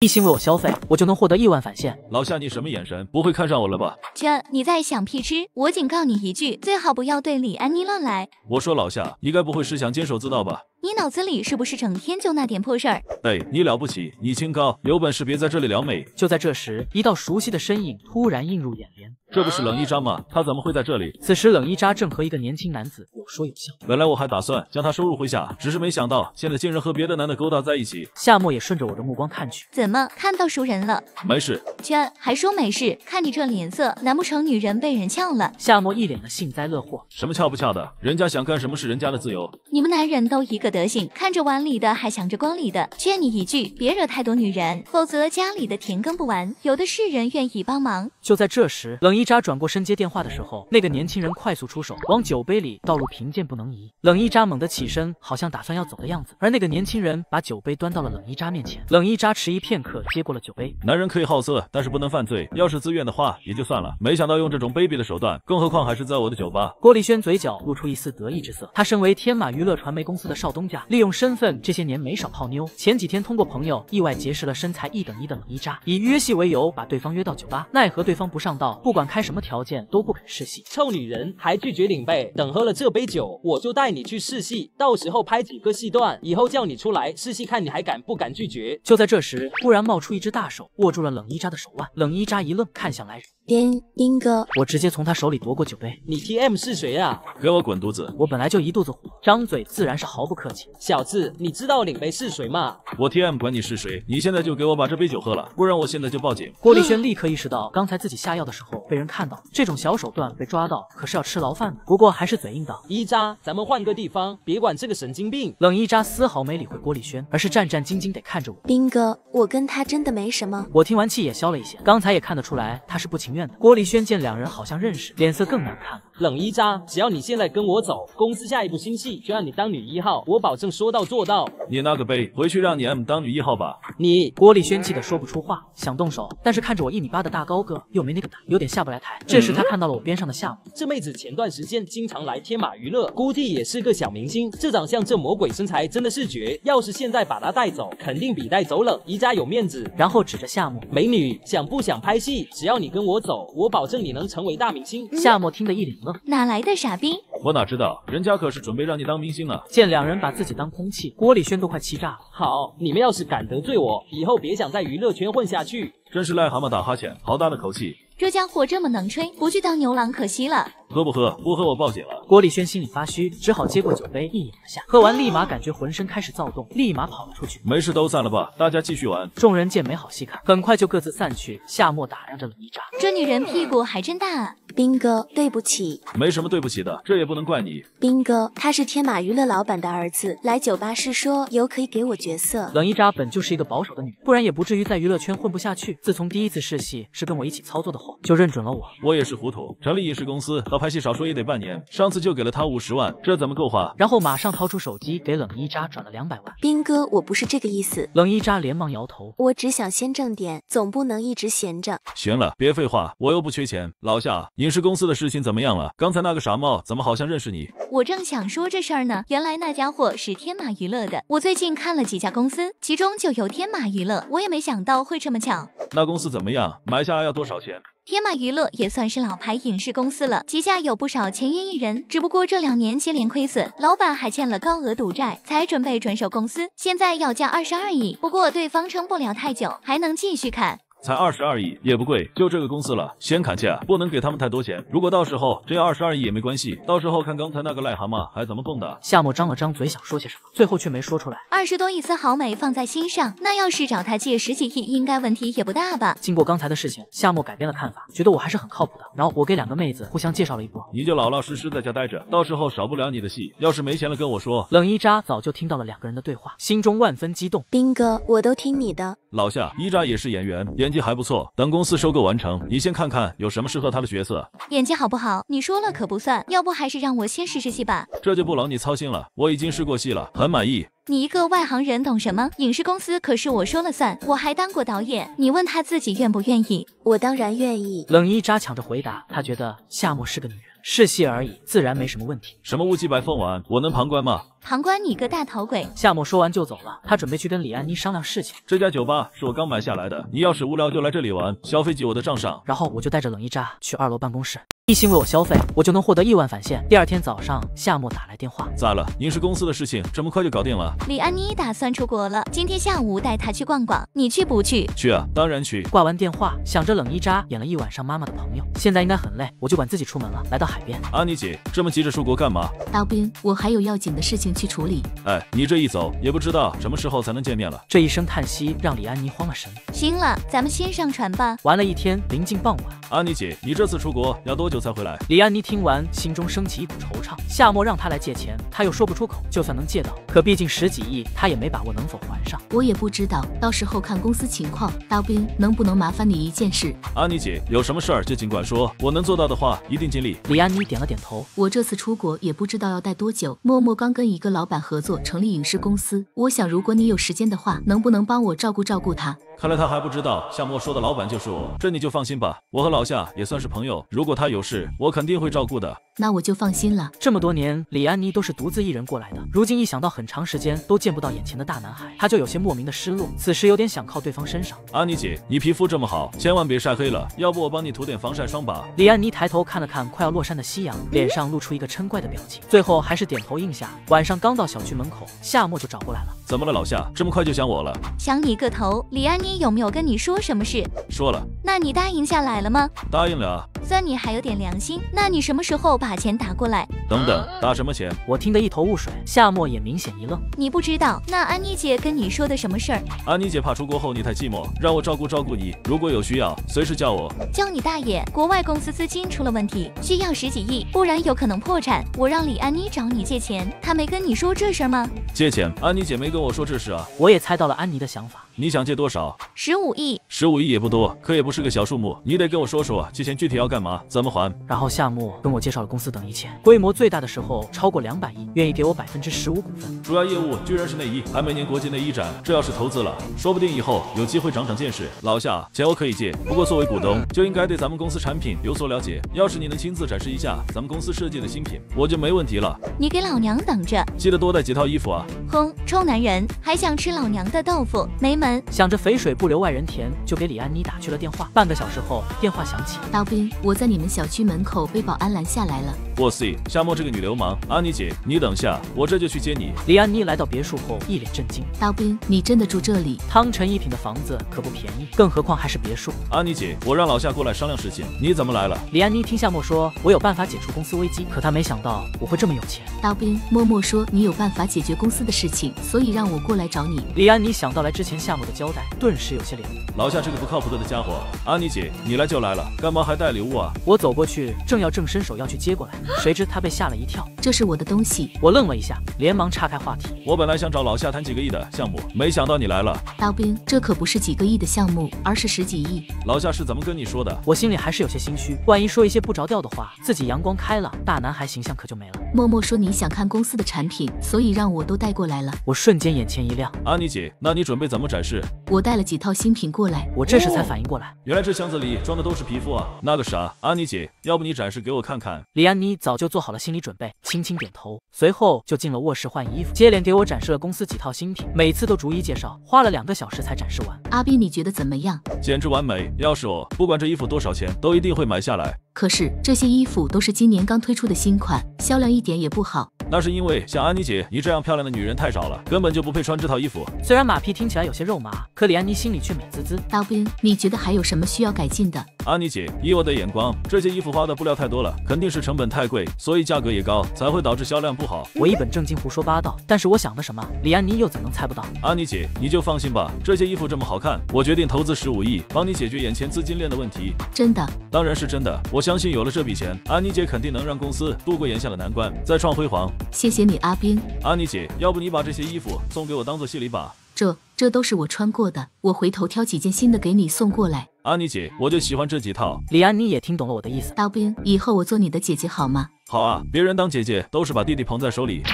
一心为我消费，我就能获得亿万返现。老夏，你什么眼神？不会看上我了吧？这你在想屁吃？我警告你一句，最好不要对李安妮乱来。我说老夏，你该不会是想监守自盗吧？你脑子里是不是整天就那点破事儿？哎，你了不起，你清高，有本事别在这里撩妹。就在这时，一道熟悉的身影突然映入眼帘，这不是冷一扎吗？他怎么会在这里？此时，冷一扎正和一个年轻男子有说有笑。本来我还打算将他收入麾下，只是没想到现在竟然和别的男的勾搭在一起。夏沫也顺着我的目光看去，怎么看到熟人了？没事，这还说没事？看你这脸色，难不成女人被人撬了？夏沫一脸的幸灾乐祸，什么撬不撬的？人家想干什么是人家的自由。你们男人都一个德行，看着碗里的还想着光里的。劝你一句，别惹太多女人，否则家里的田耕不完，有的是人愿意帮忙。就在这时，冷一扎转过身接电话的时候，那个年轻人快速出手，往酒杯里倒入贫贱不能移。冷一扎猛地起身，好像打算要走的样子，而那个年轻人把酒杯端到了冷一扎面前。冷一扎迟疑片刻，接过了酒杯。男人可以好色，但是不能犯罪。要是自愿的话，也就算了。没想到用这种卑鄙的手段，更何况还是在我的酒吧。郭丽轩嘴角露出一丝得意之色。他身为天马娱乐传媒公司的少东家，利用身份这些年没少泡妞。前几天通过朋友意外结识了身材一等一的冷一扎，以约戏为由把对方约到酒吧，奈何对方不上道，不管开什么条件都不肯试戏。臭女人还拒绝领背，等喝了这杯酒，我就带你去试戏，到时候拍几个戏段，以后叫你出来试戏，看你还敢不敢拒绝。就在这时，忽然冒出一只大手，握住了冷一扎的手腕。冷一扎一愣，看向来人。边兵哥，我直接从他手里夺过酒杯。你 T M 是谁啊？给我滚犊子！我本来就一肚子火，张嘴自然是毫不客气。小子，你知道领杯是谁吗？我 T M 管你是谁，你现在就给我把这杯酒喝了，不然我现在就报警。郭丽轩立刻意识到刚才自己下药的时候被人看到，这种小手段被抓到可是要吃牢饭的。不过还是嘴硬道：一扎，咱们换个地方，别管这个神经病。冷一扎丝毫没理会郭丽轩，而是战战兢兢得看着我。兵哥，我跟他真的没什么。我听完气也消了一些，刚才也看得出来他是不情郭丽轩见两人好像认识，脸色更难看了。冷一扎，只要你现在跟我走，公司下一部新戏就让你当女一号，我保证说到做到。你那个杯回去让你 M 当女一号吧。你郭丽轩气得说不出话，想动手，但是看着我一米八的大高个，又没那个胆，有点下不来台。这时他看到了我边上的夏沫，这妹子前段时间经常来天马娱乐，估计也是个小明星。这长相，这魔鬼身材，真的是绝。要是现在把她带走，肯定比带走冷一渣有面子。然后指着夏沫，美女，想不想拍戏？只要你跟我走，我保证你能成为大明星。夏沫听得一脸愣，哪来的傻逼？我哪知道，人家可是准备让你当明星呢。见两人把自己当空气，郭礼轩都快气炸了。好，你们要是敢得罪我，以后别想在娱乐圈混下去。真是癞蛤蟆打哈欠，好大的口气。这家伙这么能吹，不去当牛郎可惜了。喝不喝？不喝我报警了。郭丽轩心里发虚，只好接过酒杯一饮而下。喝完立马感觉浑身开始躁动，立马跑了出去。没事都散了吧，大家继续玩。众人见没好戏看，很快就各自散去。夏沫打量着冷一渣，这女人屁股还真大啊。兵哥，对不起。没什么对不起的，这也不能怪你。兵哥，他是天马娱乐老板的儿子，来酒吧是说有可以给我角色。冷一扎本就是一个保守的女人，不然也不至于在娱乐圈混不下去。自从第一次试戏是跟我一起操作的后，就认准了我。我也是糊涂，成立影视公司和拍戏少说也得半年，上次就给了他五十万，这怎么够花？然后马上掏出手机给冷一扎转了两百万。斌哥，我不是这个意思。冷一扎连忙摇头，我只想先挣点，总不能一直闲着。行了，别废话，我又不缺钱。老夏，影视公司的事情怎么样了？刚才那个傻帽怎么好像认识你？我正想说这事儿呢，原来那家伙是天马娱乐的。我最近看了几家公司，其中就有天马娱乐，我也没想到会这么巧。那公司怎么样？买下要多少钱？天马娱乐也算是老牌影视公司了，旗下有不少签约艺人。只不过这两年接连亏损，老板还欠了高额赌债，才准备转手公司。现在要价二十二亿，不过对方撑不了太久，还能继续砍。才二十二亿，也不贵，就这个公司了，先砍价，不能给他们太多钱。如果到时候只要二十二亿也没关系，到时候看刚才那个癞蛤蟆还怎么蹦的。夏沫张了张嘴想说些什么，最后却没说出来。二十多亿丝毫没放在心上，那要是找他借十几亿，应该问题也不大吧？经过刚才的事情，夏沫改变了看法，觉得我还是很靠谱的。然后我给两个妹子互相介绍了一波，你就老老实实在家待着，到时候少不了你的戏。要是没钱了跟我说。冷一扎早就听到了两个人的对话，心中万分激动。兵哥，我都听你的。老夏，一扎也是演员，演技还不错。等公司收购完成，你先看看有什么适合他的角色。演技好不好？你说了可不算，要不还是让我先试试戏吧。这就不劳你操心了，我已经试过戏了，很满意。你一个外行人懂什么？影视公司可是我说了算，我还当过导演。你问他自己愿不愿意？我当然愿意。冷一扎抢着回答，他觉得夏沫是个女人，试戏而已，自然没什么问题。什么乌鸡白凤丸，我能旁观吗？旁观你个大头鬼！夏沫说完就走了，他准备去跟李安妮商量事情。这家酒吧是我刚买下来的，你要是无聊就来这里玩，消费记我的账上。然后我就带着冷一扎去二楼办公室。一心为我消费，我就能获得亿万返现。第二天早上，夏沫打来电话，咋了？影视公司的事情这么快就搞定了？李安妮打算出国了，今天下午带她去逛逛，你去不去？去啊，当然去。挂完电话，想着冷一扎演了一晚上妈妈的朋友，现在应该很累，我就管自己出门了，来到海边。安妮姐，这么急着出国干嘛？刀兵，我还有要紧的事情去处理。哎，你这一走，也不知道什么时候才能见面了。这一声叹息让李安妮慌了神。行了，咱们先上船吧。玩了一天，临近傍晚，安妮姐，你这次出国要多久才回来？李安妮听完，心中升起一股惆怅。夏沫让她来借钱，她又说不出口。就算能借到，可毕竟十几亿，她也没把握能否还上。我也不知道，到时候看公司情况。刀兵，能不能麻烦你一件事？安妮姐，有什么事儿就尽管说，我能做到的话一定尽力。李安妮点了点头。我这次出国也不知道要待多久。默默刚跟一一个老板合作成立影视公司，我想如果你有时间的话，能不能帮我照顾照顾他？看来他还不知道夏沫说的老板就是我，这你就放心吧。我和老夏也算是朋友，如果他有事，我肯定会照顾的。那我就放心了。这么多年，李安妮都是独自一人过来的，如今一想到很长时间都见不到眼前的大男孩，她就有些莫名的失落。此时有点想靠对方身上。安妮姐，你皮肤这么好，千万别晒黑了，要不我帮你涂点防晒霜吧。李安妮抬头看了看快要落山的夕阳，脸上露出一个嗔怪的表情，最后还是点头应下。晚上刚到小区门口，夏沫就找过来了。怎么了，老夏？这么快就想我了？想你个头！李安妮有没有跟你说什么事？说了。那你答应下来了吗？答应了啊。算你还有点良心。那你什么时候把钱打过来？等等，打什么钱？我听得一头雾水。夏沫也明显一愣。你不知道？那安妮姐跟你说的什么事儿？安妮姐怕出国后你太寂寞，让我照顾照顾你。如果有需要，随时叫我。叫你大爷！国外公司资金出了问题，需要十几亿，不然有可能破产。我让李安妮找你借钱，她没跟你说这事儿吗？借钱？安妮姐没跟我说这事啊。我也猜到了安妮的想法。你想借多少？十五亿。十五亿也不多，可也不是个小数目。你得跟我说说，借钱具体要干嘛，怎么还？然后夏木跟我介绍了公司等一切，规模最大的时候超过两百亿，愿意给我百分之十五股份。主要业务居然是内衣，还每年国际内衣展，这要是投资了，说不定以后有机会长长见识。老夏，钱我可以借，不过作为股东就应该对咱们公司产品有所了解。要是你能亲自展示一下咱们公司设计的新品，我就没问题了。你给老娘等着，记得多带几套衣服啊！哼，臭男人还想吃老娘的豆腐，没门！想着肥水不流外人田，就给李安妮打去了电话。半个小时后，电话响起，刀兵，我在你们小区门口被保安拦下来了。哇塞，夏沫这个女流氓！安妮姐，你等下，我这就去接你。李安妮来到别墅后，一脸震惊。刀兵，你真的住这里？汤臣一品的房子可不便宜，更何况还是别墅。安妮姐，我让老夏过来商量事情，你怎么来了？李安妮听夏沫说，我有办法解除公司危机，可她没想到我会这么有钱。刀兵，默默说你有办法解决公司的事情，所以让我过来找你。李安妮想到来之前夏沫的交代，顿时有些脸红。老夏是个不靠谱的家伙。安妮姐，你来就来了，干嘛还带礼物啊？我走过去，正要正伸手要去接过来，谁知他被吓了一跳。这是我的东西。我愣了一下，连忙岔开话题。我本来想找老夏谈几个亿的项目，没想到你来了。刀兵，这可不是几个亿的项目，而是十几亿。老夏是怎么跟你说的？我心里还是有些心虚，万一说一些不着调的话，自己阳光开朗，大男孩形象可就没了。默默说你想看公司的产品，所以让我都带过来了。我瞬间眼前一亮。安妮姐，那你准备怎么展示？我带了几套新品过来。我这时才反应过来，原来这箱子里装的都是皮肤啊！那个啥，安妮姐，要不你展示给我看看？李安妮早就做好了心理准备，轻轻点头，随后就进了卧室换衣服，接连给我展示了公司几套新品，每次都逐一介绍，花了两个小时才展示完。阿斌，你觉得怎么样？简直完美！要是我，不管这衣服多少钱，都一定会买下来。可是这些衣服都是今年刚推出的新款，销量一点也不好。那是因为像安妮姐你这样漂亮的女人太少了，根本就不配穿这套衣服。虽然马屁听起来有些肉麻，可李安妮心里却美滋滋。刀兵，你觉得还有什么需要改进的？安妮姐，以我的眼光，这些衣服花的布料太多了，肯定是成本太贵，所以价格也高，才会导致销量不好。我一本正经胡说八道，但是我想的什么，李安妮又怎能猜不到？安妮姐，你就放心吧，这些衣服这么好看，我决定投资十五亿，帮你解决眼前资金链的问题。真的？当然是真的。我相信有了这笔钱，安妮姐肯定能让公司度过眼下的难关，再创辉煌。谢谢你，阿斌。安妮姐，要不你把这些衣服送给我当做谢礼吧？这这都是我穿过的，我回头挑几件新的给你送过来。安妮姐，我就喜欢这几套。李安妮也听懂了我的意思。刀兵，以后我做你的姐姐好吗？好啊，别人当姐姐都是把弟弟捧在手里。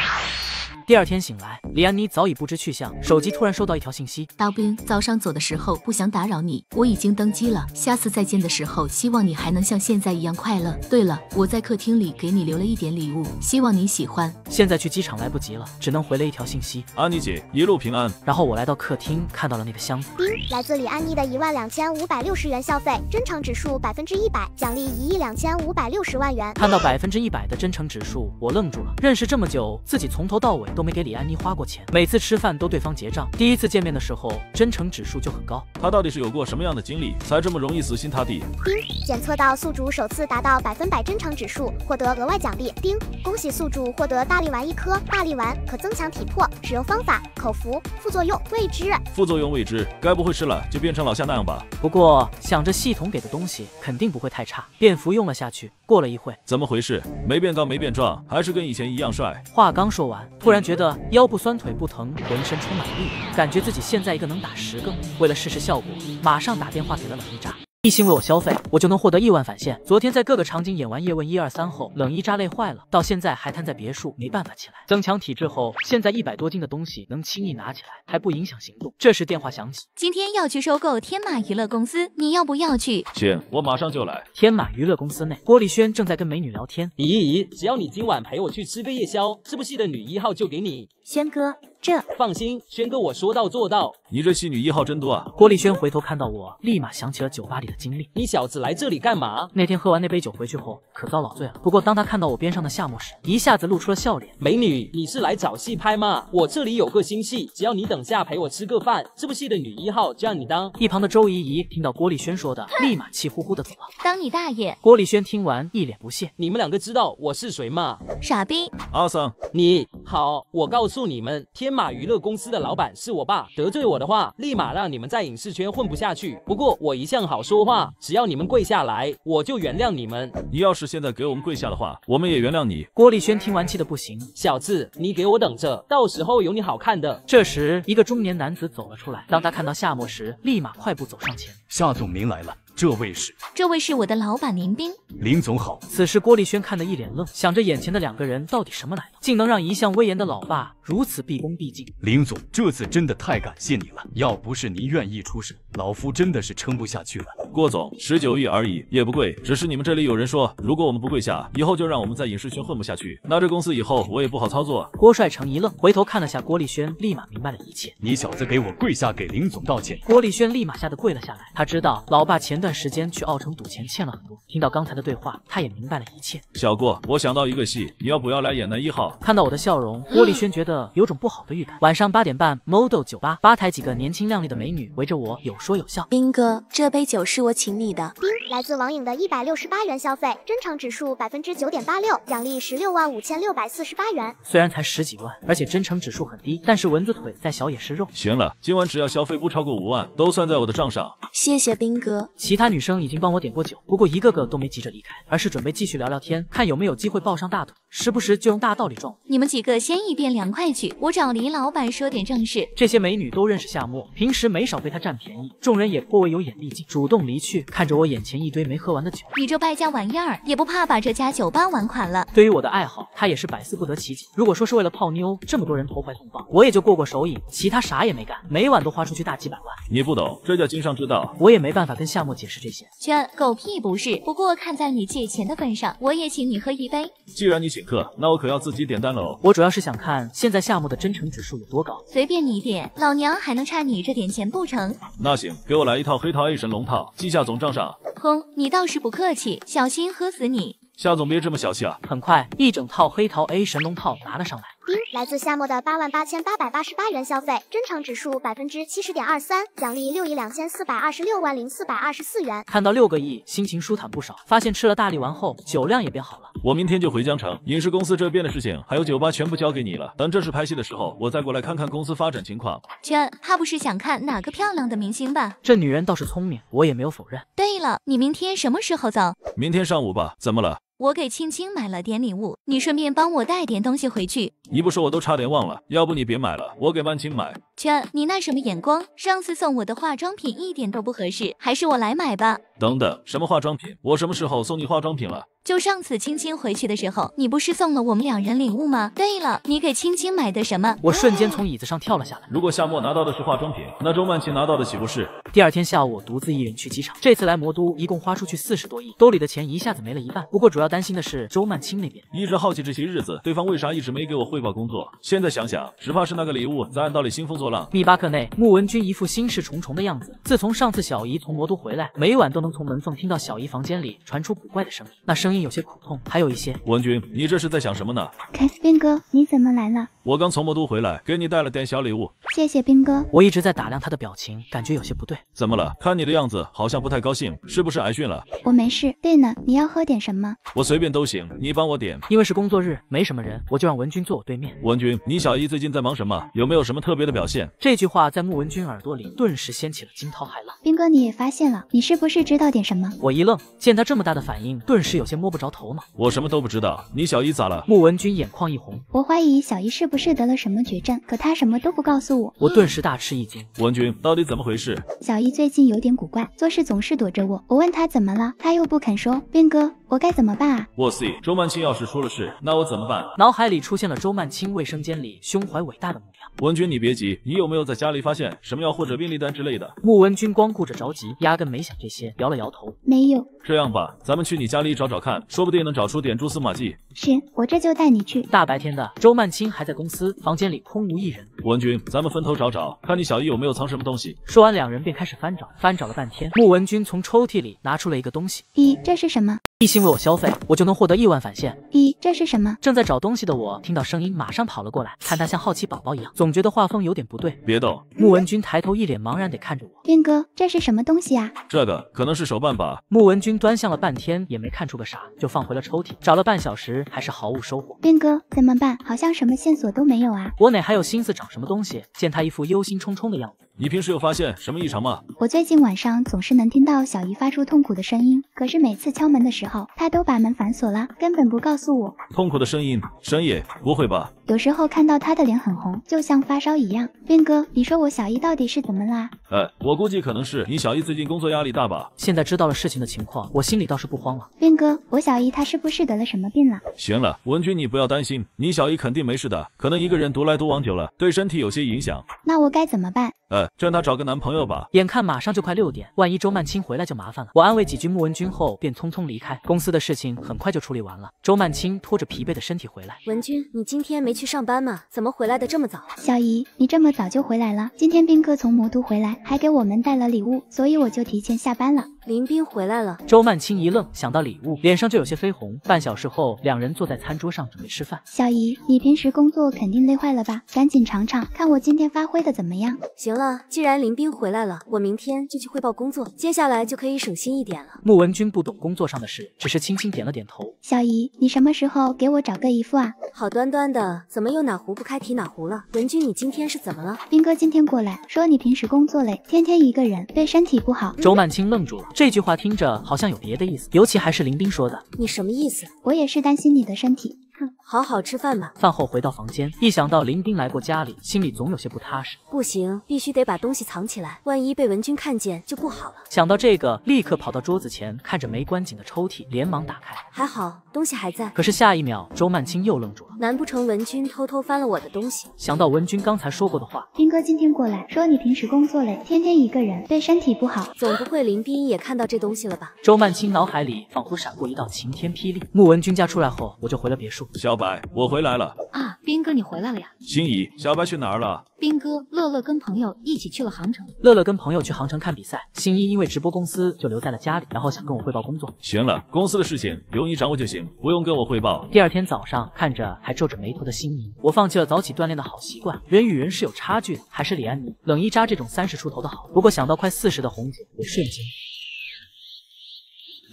第二天醒来，李安妮早已不知去向，手机突然收到一条信息：刀兵，早上走的时候不想打扰你，我已经登机了。下次再见的时候，希望你还能像现在一样快乐。对了，我在客厅里给你留了一点礼物，希望你喜欢。现在去机场来不及了，只能回了一条信息：安妮姐一路平安。然后我来到客厅，看到了那个箱子。丁，来自李安妮的一万两千五百六十元消费，真诚指数百分之一百，奖励一亿两千五百六十万元。看到百分之一百的真诚指数，我愣住了。认识这么久，自己从头到尾都没给李安妮花。花过钱，每次吃饭都对方结账。第一次见面的时候，真诚指数就很高。他到底是有过什么样的经历，才这么容易死心塌地？丁，检测到宿主首次达到百分百真诚指数，获得额外奖励。丁，恭喜宿主获得大力丸一颗。大力丸可增强体魄，使用方法口服，副作用未知。副作用未知，该不会吃了就变成老夏那样吧？不过想着系统给的东西肯定不会太差，便服用了下去。过了一会，怎么回事？没变高没变壮，还是跟以前一样帅。话刚说完，突然觉得腰部酸腿不疼，浑身充满力量，感觉自己现在一个能打十个。为了试试效果，马上打电话给了冷一扎。一心为我消费，我就能获得亿万返现。昨天在各个场景演完叶问一二三后，冷一扎累坏了，到现在还瘫在别墅，没办法起来。增强体质后，现在一百多斤的东西能轻易拿起来，还不影响行动。这时电话响起，今天要去收购天马娱乐公司，你要不要去？行，我马上就来。天马娱乐公司内，郭丽轩正在跟美女聊天。咦咦，只要你今晚陪我去吃个夜宵，这部戏的女一号就给你。轩哥，这放心，轩哥我说到做到。你这戏女一号真多啊！郭丽轩回头看到我，立马想起了酒吧里的经历。你小子来这里干嘛？那天喝完那杯酒回去后，可遭老罪了。不过当他看到我边上的夏沫时，一下子露出了笑脸。美女，你是来找戏拍吗？我这里有个新戏，只要你等下陪我吃个饭，这部戏的女一号就让你当。一旁的周姨姨听到郭丽轩说的，立马气呼呼的走了。当你大爷！郭丽轩听完一脸不屑。你们两个知道我是谁吗？傻逼！阿桑，你好，我告诉你们，天马娱乐公司的老板是我爸，得罪我的话，立马让你们在影视圈混不下去。不过我一向好说话，只要你们跪下来，我就原谅你们。你要是现在给我们跪下的话，我们也原谅你。郭丽轩听完气的不行，小子，你给我等着，到时候有你好看的。这时，一个中年男子走了出来，当他看到夏沫时，立马快步走上前。夏总您来了。这位是，这位是我的老板林斌。林总好。此时郭丽轩看得一脸愣，想着眼前的两个人到底什么来头，竟能让一向威严的老爸如此毕恭毕敬。林总，这次真的太感谢你了，要不是您愿意出手，老夫真的是撑不下去了。郭总，十九亿而已，也不贵，只是你们这里有人说，如果我们不跪下，以后就让我们在影视圈混不下去，那这公司以后我也不好操作。郭帅成一愣，回头看了下郭立轩，立马明白了一切。你小子给我跪下，给林总道歉。郭立轩立马吓得跪了下来，他知道老爸前段时间去奥城赌钱欠了很多，听到刚才的对话，他也明白了一切。小郭，我想到一个戏，你要不要来演男一号？看到我的笑容，郭立轩觉得有种不好的预感。晚上八点半，Model 酒吧吧台几个年轻靓丽的美女围着我有说有笑。斌哥，这杯酒是我请你的。斌，来自网瘾的一百六十八元消费，真诚指数百分之九点八六，奖励十六万五千六百四十八元。虽然才十几万，而且真诚指数很低，但是蚊子腿再小也是肉。行了，今晚只要消费不超过五万，都算在我的账上。谢谢斌哥。其他女生已经帮我点过酒，不过一个个都没急着离开，而是准备继续聊聊天，看有没有机会抱上大腿，时不时就用大道理撞我。你们几个先一边凉快去，我找黎老板说点正事。这些美女都认识夏沫，平时没少被他占便宜，众人也颇为有眼力劲，主动离去，看着我眼前一堆没喝完的酒。你这败家玩意儿，也不怕把这家酒吧玩垮了？对于我的爱好，他也是百思不得其解。如果说是为了泡妞，这么多人投怀送抱，我也就过过手瘾，其他啥也没干，每晚都花出去大几百万。你不懂，这叫经商之道。我也没办法跟夏沫解释这些。圈狗屁不是，不过看在你借钱的份上，我也请你喝一杯。既然你请客，那我可要自己点单喽。我主要是想看现在夏沫的真诚指数有多高。随便你点，老娘还能差你这点钱不成？那行。行，给我来一套黑桃 A 神龙套，记下总账上。哼，你倒是不客气，小心喝死你！夏总别这么小气啊！很快，一整套黑桃 A 神龙套拿了上来。丁，来自夏末的八万八千八百八十八元消费，真诚指数百分之七十点二三，奖励六亿两千四百二十六万零四百二十四元。看到六个亿，心情舒坦不少。发现吃了大力丸后，酒量也变好了。我明天就回江城，影视公司这边的事情还有酒吧全部交给你了。等正式拍戏的时候，我再过来看看公司发展情况。圈，怕不是想看哪个漂亮的明星吧？这女人倒是聪明，我也没有否认。对了，你明天什么时候走？明天上午吧。怎么了？我给青青买了点礼物，你顺便帮我带点东西回去。你不说我都差点忘了，要不你别买了，我给万青买。切，你那什么眼光？上次送我的化妆品一点都不合适，还是我来买吧。等等，什么化妆品？我什么时候送你化妆品了？就上次青青回去的时候，你不是送了我们两人礼物吗？对了，你给青青买的什么？我瞬间从椅子上跳了下来。如果夏沫拿到的是化妆品，那周曼青拿到的岂不是？第二天下午，我独自一人去机场。这次来魔都，一共花出去四十多亿，兜里的钱一下子没了一半。不过主要担心的是周曼青那边，一直好奇这些日子对方为啥一直没给我汇报工作。现在想想，只怕是那个礼物在暗道里兴风作浪。密巴克内，穆文君一副心事重重的样子。自从上次小姨从魔都回来，每晚都能从门缝听到小姨房间里传出古怪的声音，那声音有些苦痛。还有一些，文君，你这是在想什么呢？凯，兵哥，你怎么来了？我刚从魔都回来，给你带了点小礼物。谢谢兵哥。我一直在打量他的表情，感觉有些不对。怎么了？看你的样子，好像不太高兴，是不是挨训了？我没事。对呢，你要喝点什么？我随便都行，你帮我点。因为是工作日，没什么人，我就让文君坐我对面。文君，你小姨最近在忙什么？有没有什么特别的表现？这句话在穆文君耳朵里顿时掀起了惊涛骇浪。兵哥，你也发现了？你是不是知道点什么？我一愣，见他这么大的反应，顿时有些摸不着头脑。我什么都不知道。你小姨咋了？穆文君眼眶一红，我怀疑小姨是不是得了什么绝症，可她什么都不告诉我。我顿时大吃一惊，文君到底怎么回事？小姨最近有点古怪，做事总是躲着我。我问她怎么了，她又不肯说。斌哥，我该怎么办啊？我 C，周曼青要是出了事，那我怎么办？脑海里出现了周曼青卫生间里胸怀伟大的模样。文君，你别急，你有没有在家里发现什么药或者病历单之类的？穆文君光顾着着急，压根没想这些，摇了摇头，没有。这样吧，咱们去你家里找找看，说不定能找出点蛛丝马迹。是我这就带你去。大白天的，周曼青还在公司房间里空无一人。文君，咱们分头找找，看你小姨有没有藏什么东西。说完，两人便开始翻找，翻找了半天，穆文君从抽屉里拿出了一个东西。咦，这是什么？一心为我消费，我就能获得亿万返现。咦，这是什么？正在找东西的我听到声音，马上跑了过来，看他像好奇宝宝一样，总觉得画风有点不对。别动！穆文君抬头，一脸茫然地看着我。斌哥，这是什么东西啊？这个可能是手办吧。穆文君端详了半天，也没看出个啥，就放回了抽屉。找了半小时，还是毫无收获。斌哥，怎么办？好像什么线索都没有啊。我哪还有心思找什么东西？见他一副忧心忡忡的样子。你平时有发现什么异常吗？我最近晚上总是能听到小姨发出痛苦的声音，可是每次敲门的时候，她都把门反锁了，根本不告诉我。痛苦的声音，深夜？不会吧？有时候看到她的脸很红，就像发烧一样。斌哥，你说我小姨到底是怎么啦？呃，我估计可能是你小姨最近工作压力大吧。现在知道了事情的情况，我心里倒是不慌了。斌哥，我小姨她是不是得了什么病了？行了，文君你不要担心，你小姨肯定没事的，可能一个人独来独往久了，对身体有些影响。那我该怎么办？呃，让她找个男朋友吧。眼看马上就快六点，万一周曼青回来就麻烦了。我安慰几句穆文君后，便匆匆离开。公司的事情很快就处理完了。周曼青拖着疲惫的身体回来。文君，你今天没去上班吗？怎么回来的这么早？小姨，你这么早就回来了？今天斌哥从魔都回来，还给我们带了礼物，所以我就提前下班了。林斌回来了。周曼青一愣，想到礼物，脸上就有些绯红。半小时后，两人坐在餐桌上准备吃饭。小姨，你平时工作肯定累坏了吧？赶紧尝尝，看我今天发挥的怎么样？行了，既然林斌回来了，我明天就去汇报工作，接下来就可以省心一点了。穆文君不懂工作上的事，只是轻轻点了点头。小姨，你什么时候给我找个姨夫啊？好端端的，怎么又哪壶不开提哪壶了？文君，你今天是怎么了？斌哥今天过来说你平时工作累，天天一个人，对身体不好。周曼青愣住了，这句话听着好像有别的意思，尤其还是林冰说的。你什么意思？我也是担心你的身体。哼，好好吃饭吧。饭后回到房间，一想到林斌来过家里，心里总有些不踏实。不行，必须得把东西藏起来，万一被文君看见就不好了。想到这个，立刻跑到桌子前，看着没关紧的抽屉，连忙打开。还好东西还在。可是下一秒，周曼青又愣住了。难不成文君偷偷翻了我的东西？想到文君刚才说过的话，斌哥今天过来说你平时工作累，天天一个人，对身体不好。总不会林斌也看到这东西了吧？周曼青脑海里仿佛闪过一道晴天霹雳。穆文君家出来后，我就回了别墅。小小白，我回来了。啊，斌哥，你回来了呀？心怡，小白去哪儿了？斌哥，乐乐跟朋友一起去了杭城。乐乐跟朋友去杭城看比赛，新一因为直播公司就留在了家里，然后想跟我汇报工作。行了，公司的事情由你掌握就行，不用跟我汇报。第二天早上，看着还皱着眉头的新一，我放弃了早起锻炼的好习惯。人与人是有差距的，还是李安妮、冷一扎这种三十出头的好。不过想到快四十的红姐，我瞬间。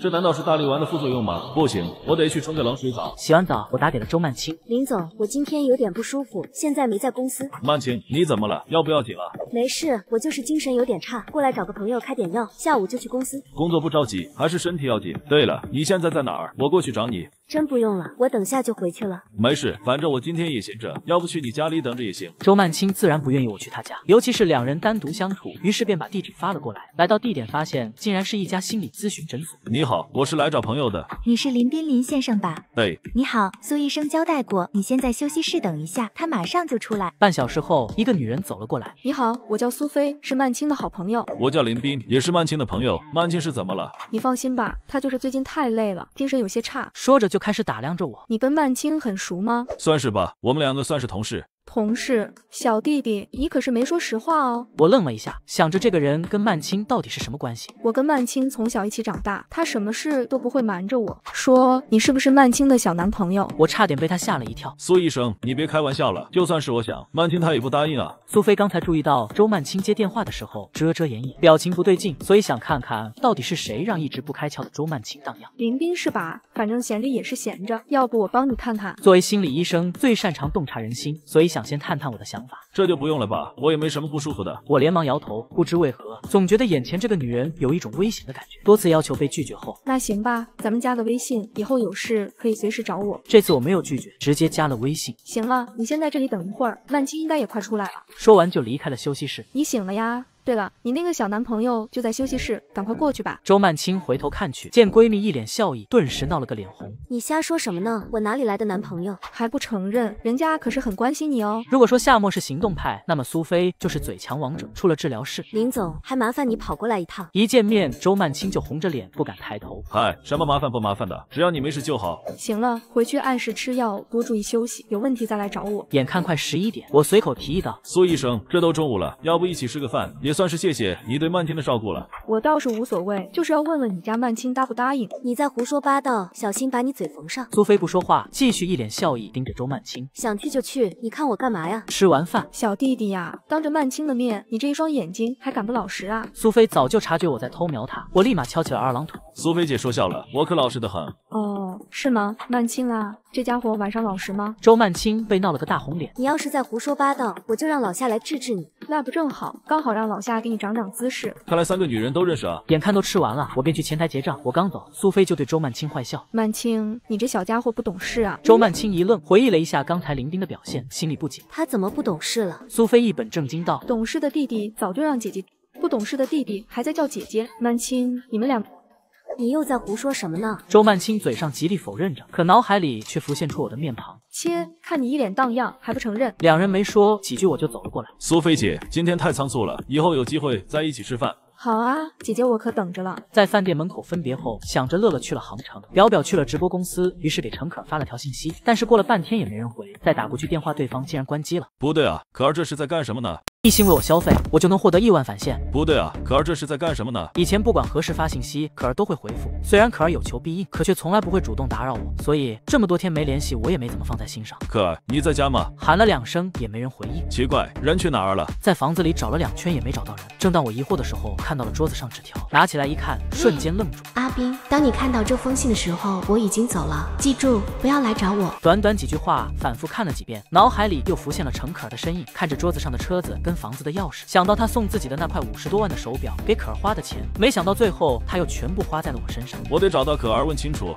这难道是大力丸的副作用吗？不行，我得去冲个冷水澡。洗完澡，我打给了周曼青。林总，我今天有点不舒服，现在没在公司。曼青，你怎么了？要不要紧了？没事，我就是精神有点差，过来找个朋友开点药，下午就去公司。工作不着急，还是身体要紧。对了，你现在在哪儿？我过去找你。真不用了，我等下就回去了。没事，反正我今天也闲着，要不去你家里等着也行。周曼青自然不愿意我去他家，尤其是两人单独相处，于是便把地址发了过来。来到地点，发现竟然是一家心理咨询诊所。你好，我是来找朋友的。你是林斌林先生吧？哎。你好，苏医生交代过，你先在休息室等一下，他马上就出来。半小时后，一个女人走了过来。你好，我叫苏菲，是曼青的好朋友。我叫林斌，也是曼青的朋友。曼青是怎么了？你放心吧，她就是最近太累了，精神有些差。说着就开始打量着我。你跟曼青很熟吗？算是吧，我们两个算是同事。同事，小弟弟，你可是没说实话哦。我愣了一下，想着这个人跟曼青到底是什么关系？我跟曼青从小一起长大，他什么事都不会瞒着我。说你是不是曼青的小男朋友？我差点被他吓了一跳。苏医生，你别开玩笑了，就算是我想，曼青她也不答应啊。苏菲刚才注意到周曼青接电话的时候遮遮掩掩，表情不对劲，所以想看看到底是谁让一直不开窍的周曼青荡漾。林斌是吧？反正闲着也是闲着，要不我帮你看看。作为心理医生，最擅长洞察人心，所以想先探探我的想法。这就不用了吧，我也没什么不舒服的。我连忙摇头，不知为何，总觉得眼前这个女人有一种危险的感觉。多次要求被拒绝后，那行吧，咱们加个微信，以后有事可以随时找我。这次我没有拒绝，直接加了微信。行了，你先在这里等一会儿，曼青应该也快出来了。说完就离开了休息室。你醒了呀？对了，你那个小男朋友就在休息室，赶快过去吧。周曼青回头看去，见闺蜜一脸笑意，顿时闹了个脸红。你瞎说什么呢？我哪里来的男朋友？还不承认？人家可是很关心你哦。如果说夏沫是行动派，那么苏菲就是嘴强王者。出了治疗室，林总还麻烦你跑过来一趟。一见面，周曼青就红着脸不敢抬头。嗨，什么麻烦不麻烦的，只要你没事就好。行了，回去按时吃药，多注意休息，有问题再来找我。眼看快十一点，我随口提议道：“苏医生，这都中午了，要不一起吃个饭，也算是谢谢你。”对曼青的照顾了，我倒是无所谓，就是要问问你家曼青答不答应。你在胡说八道，小心把你嘴缝上。苏菲不说话，继续一脸笑意盯着周曼青。想去就去，你看我干嘛呀？吃完饭，小弟弟呀，当着曼青的面，你这一双眼睛还敢不老实啊？苏菲早就察觉我在偷瞄她，我立马翘起了二郎腿。苏菲姐说笑了，我可老实的很。哦，是吗？曼青啊，这家伙晚上老实吗？周曼青被闹了个大红脸。你要是再胡说八道，我就让老夏来治治你。那不正好，刚好让老夏给你长长姿势。看来三个女人都认识啊。眼看都吃完了，我便去前台结账。我刚走，苏菲就对周曼青坏笑：“曼青，你这小家伙不懂事啊。”周曼青一愣，回忆了一下刚才林冰的表现，心里不解：他怎么不懂事了？苏菲一本正经道：“懂事的弟弟早就让姐姐，不懂事的弟弟还在叫姐姐。曼青，你们俩。”你又在胡说什么呢？周曼青嘴上极力否认着，可脑海里却浮现出我的面庞。切，看你一脸荡漾，还不承认？两人没说几句，我就走了过来。苏菲姐，今天太仓促了，以后有机会再一起吃饭。好啊，姐姐我可等着了。在饭店门口分别后，想着乐乐去了杭城，表表去了直播公司，于是给陈可发了条信息，但是过了半天也没人回，再打过去电话，对方竟然关机了。不对啊，可儿这是在干什么呢？一心为我消费，我就能获得亿万返现。不对啊，可儿这是在干什么呢？以前不管何时发信息，可儿都会回复。虽然可儿有求必应，可却从来不会主动打扰我，所以这么多天没联系，我也没怎么放在心上。可儿，你在家吗？喊了两声也没人回应，奇怪，人去哪儿了？在房子里找了两圈也没找到人。正当我疑惑的时候，看到了桌子上纸条，拿起来一看，瞬间愣住。阿斌，当你看到这封信的时候，我已经走了，记住不要来找我。短短几句话，反复看了几遍，脑海里又浮现了陈可儿的身影，看着桌子上的车子跟房子的钥匙。想到他送自己的那块五十多万的手表给可儿花的钱，没想到最后他又全部花在了我身上。我得找到可儿问清楚。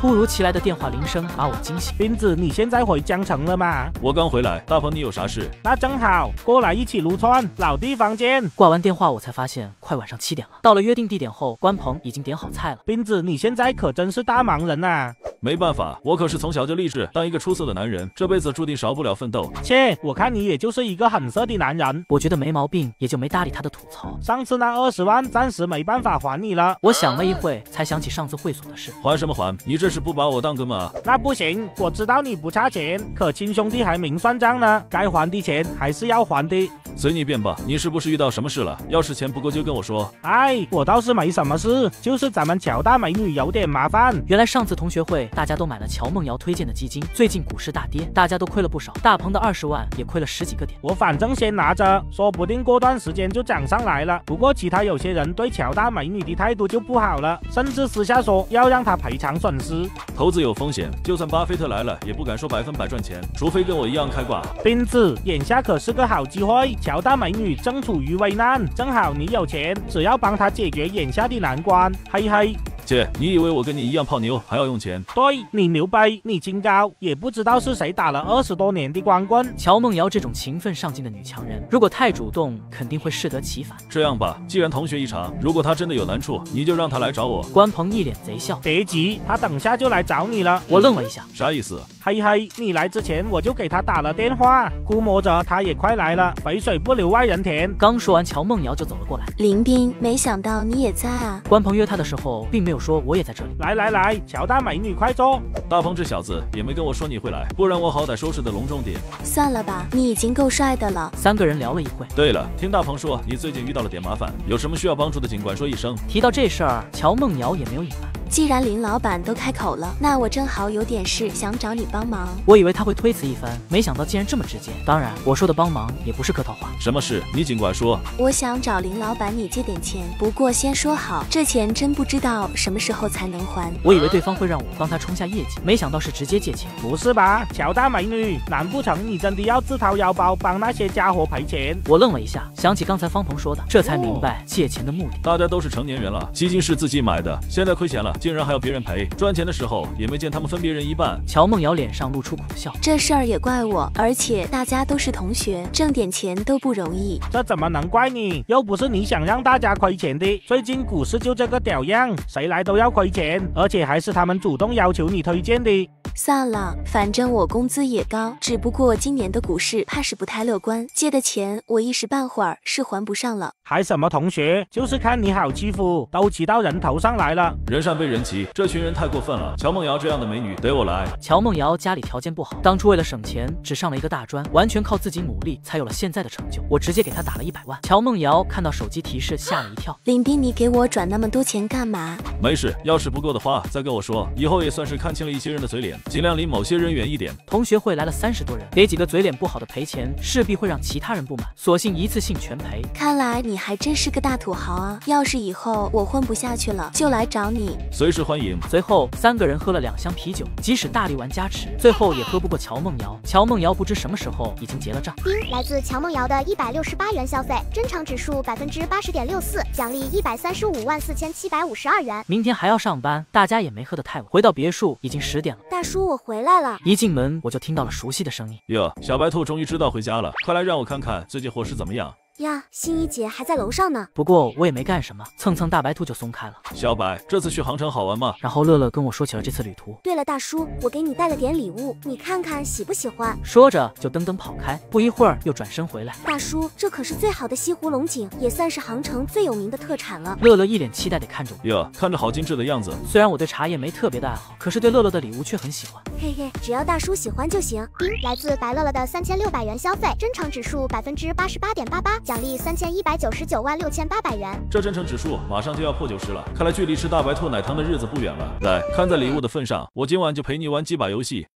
突如其来的电话铃声把我惊醒。斌子，你现在回江城了吗？我刚回来。大鹏，你有啥事？那正好，过来一起撸串。老弟房间。挂完电话，我才发现快晚上七点了。到了约定地点后，关鹏已经点好菜了。斌子，你现在可真是大忙人啊！没办法，我可是从小就立志当一个出色的男人，这辈子注定少不了奋斗。切，我看你也就是一个很色的男人。我觉得没毛病，也就没搭理他的吐槽。上次那二十万暂时没办法还你了。我想了一会，才想起上次会所的事。还什么还？你这是不把我当哥们啊？那不行，我知道你不差钱，可亲兄弟还明算账呢，该还的钱还是要还的。随你便吧。你是不是遇到什么事了？要是钱不够就跟我说。哎，我倒是没什么事，就是咱们乔大美女有点麻烦。原来上次同学会，大家都买了乔梦瑶推荐的基金，最近股市大跌，大家都亏了不少。大鹏的二十万也亏了十几个点。我反正先拿着，说不定过段时间就涨上来了。不过其他有些人对乔大美女的态度就不好了，甚至私下说要让她赔偿损失。投资有风险，就算巴菲特来了，也不敢说百分百赚钱，除非跟我一样开挂。斌子，眼下可是个好机会，乔大美女正处于危难，正好你有钱，只要帮她解决眼下的难关。嘿嘿。姐，你以为我跟你一样泡妞还要用钱？对你牛掰，你清高，也不知道是谁打了二十多年的光棍。乔梦瑶这种勤奋上进的女强人，如果太主动，肯定会适得其反。这样吧，既然同学一场，如果她真的有难处，你就让她来找我。关鹏一脸贼笑，别急，他等下就来找你了。我愣了一下，啥意思？嘿嘿，你来之前我就给他打了电话，估摸着他也快来了。肥水不流外人田。刚说完，乔梦瑶就走了过来。林斌，没想到你也在啊。关鹏约他的时候，并没有说我也在这里。来来来，乔大美女，快走。大鹏这小子也没跟我说你会来，不然我好歹收拾的隆重点。算了吧，你已经够帅的了。三个人聊了一会。对了，听大鹏说你最近遇到了点麻烦，有什么需要帮助的，尽管说一声。提到这事儿，乔梦瑶也没有隐瞒。既然林老板都开口了，那我正好有点事想找你帮忙。我以为他会推辞一番，没想到竟然这么直接。当然，我说的帮忙也不是客套话。什么事？你尽管说。我想找林老板你借点钱，不过先说好，这钱真不知道什么时候才能还。我以为对方会让我帮他冲下业绩，没想到是直接借钱。不是吧，乔大美女？难不成你真的要自掏腰包帮那些家伙赔钱？我愣了一下，想起刚才方鹏说的，这才明白借钱的目的。大家都是成年人了，基金是自己买的，现在亏钱了，竟然还要别人赔。赚钱的时候也没见他们分别人一半。乔梦瑶脸上露出苦笑，这事儿也怪我，而且大家都是同学，挣点钱都不容易。这怎么能怪你？又不是你想让大家亏钱的。最近股市就这个屌样，谁来都要亏钱，而且还是他们主动要求你推荐的。算了，反正我工资也高，只不过今年的股市怕是不太乐观，借的钱我一时半会儿是还不上了。还什么同学，就是看你好欺负，都骑到人头上来了。人善被人欺，这群人太过分了。乔梦瑶这样的美女得我来。乔梦瑶家里条件不好，当初为了省钱，只上了一个大专，完全靠自己努力才有了现在的成就。我直接给她打了一百万。乔梦瑶看到手机提示，吓了一跳。林斌，你给我转那么多钱干嘛？没事，要是不够的话再跟我说。以后也算是看清了一些人的嘴脸。尽量离某些人远一点。同学会来了三十多人，给几个嘴脸不好的赔钱，势必会让其他人不满，索性一次性全赔。看来你还真是个大土豪啊！要是以后我混不下去了，就来找你，随时欢迎。随后三个人喝了两箱啤酒，即使大力丸加持，最后也喝不过乔梦瑶。乔梦瑶不知什么时候已经结了账。丁来自乔梦瑶的一百六十八元消费，珍藏指数百分之八十点六四，奖励一百三十五万四千七百五十二元。明天还要上班，大家也没喝得太晚。回到别墅已经十点了。大叔，我回来了。一进门我就听到了熟悉的声音。哟，小白兔终于知道回家了，快来让我看看最近伙食怎么样。呀，心怡姐还在楼上呢。不过我也没干什么，蹭蹭大白兔就松开了。小白，这次去杭城好玩吗？然后乐乐跟我说起了这次旅途。对了，大叔，我给你带了点礼物，你看看喜不喜欢？说着就噔噔跑开，不一会儿又转身回来。大叔，这可是最好的西湖龙井，也算是杭城最有名的特产了。乐乐一脸期待地看着我。哟，看着好精致的样子。虽然我对茶叶没特别的爱好，可是对乐乐的礼物却很喜欢。嘿嘿，只要大叔喜欢就行。丁来自白乐乐的三千六百元消费，真诚指数百分之八十八点八八，奖励三千一百。九十九万六千八百元，这真诚指数马上就要破九十了，看来距离吃大白兔奶糖的日子不远了。来看在礼物的份上，我今晚就陪你玩几把游戏。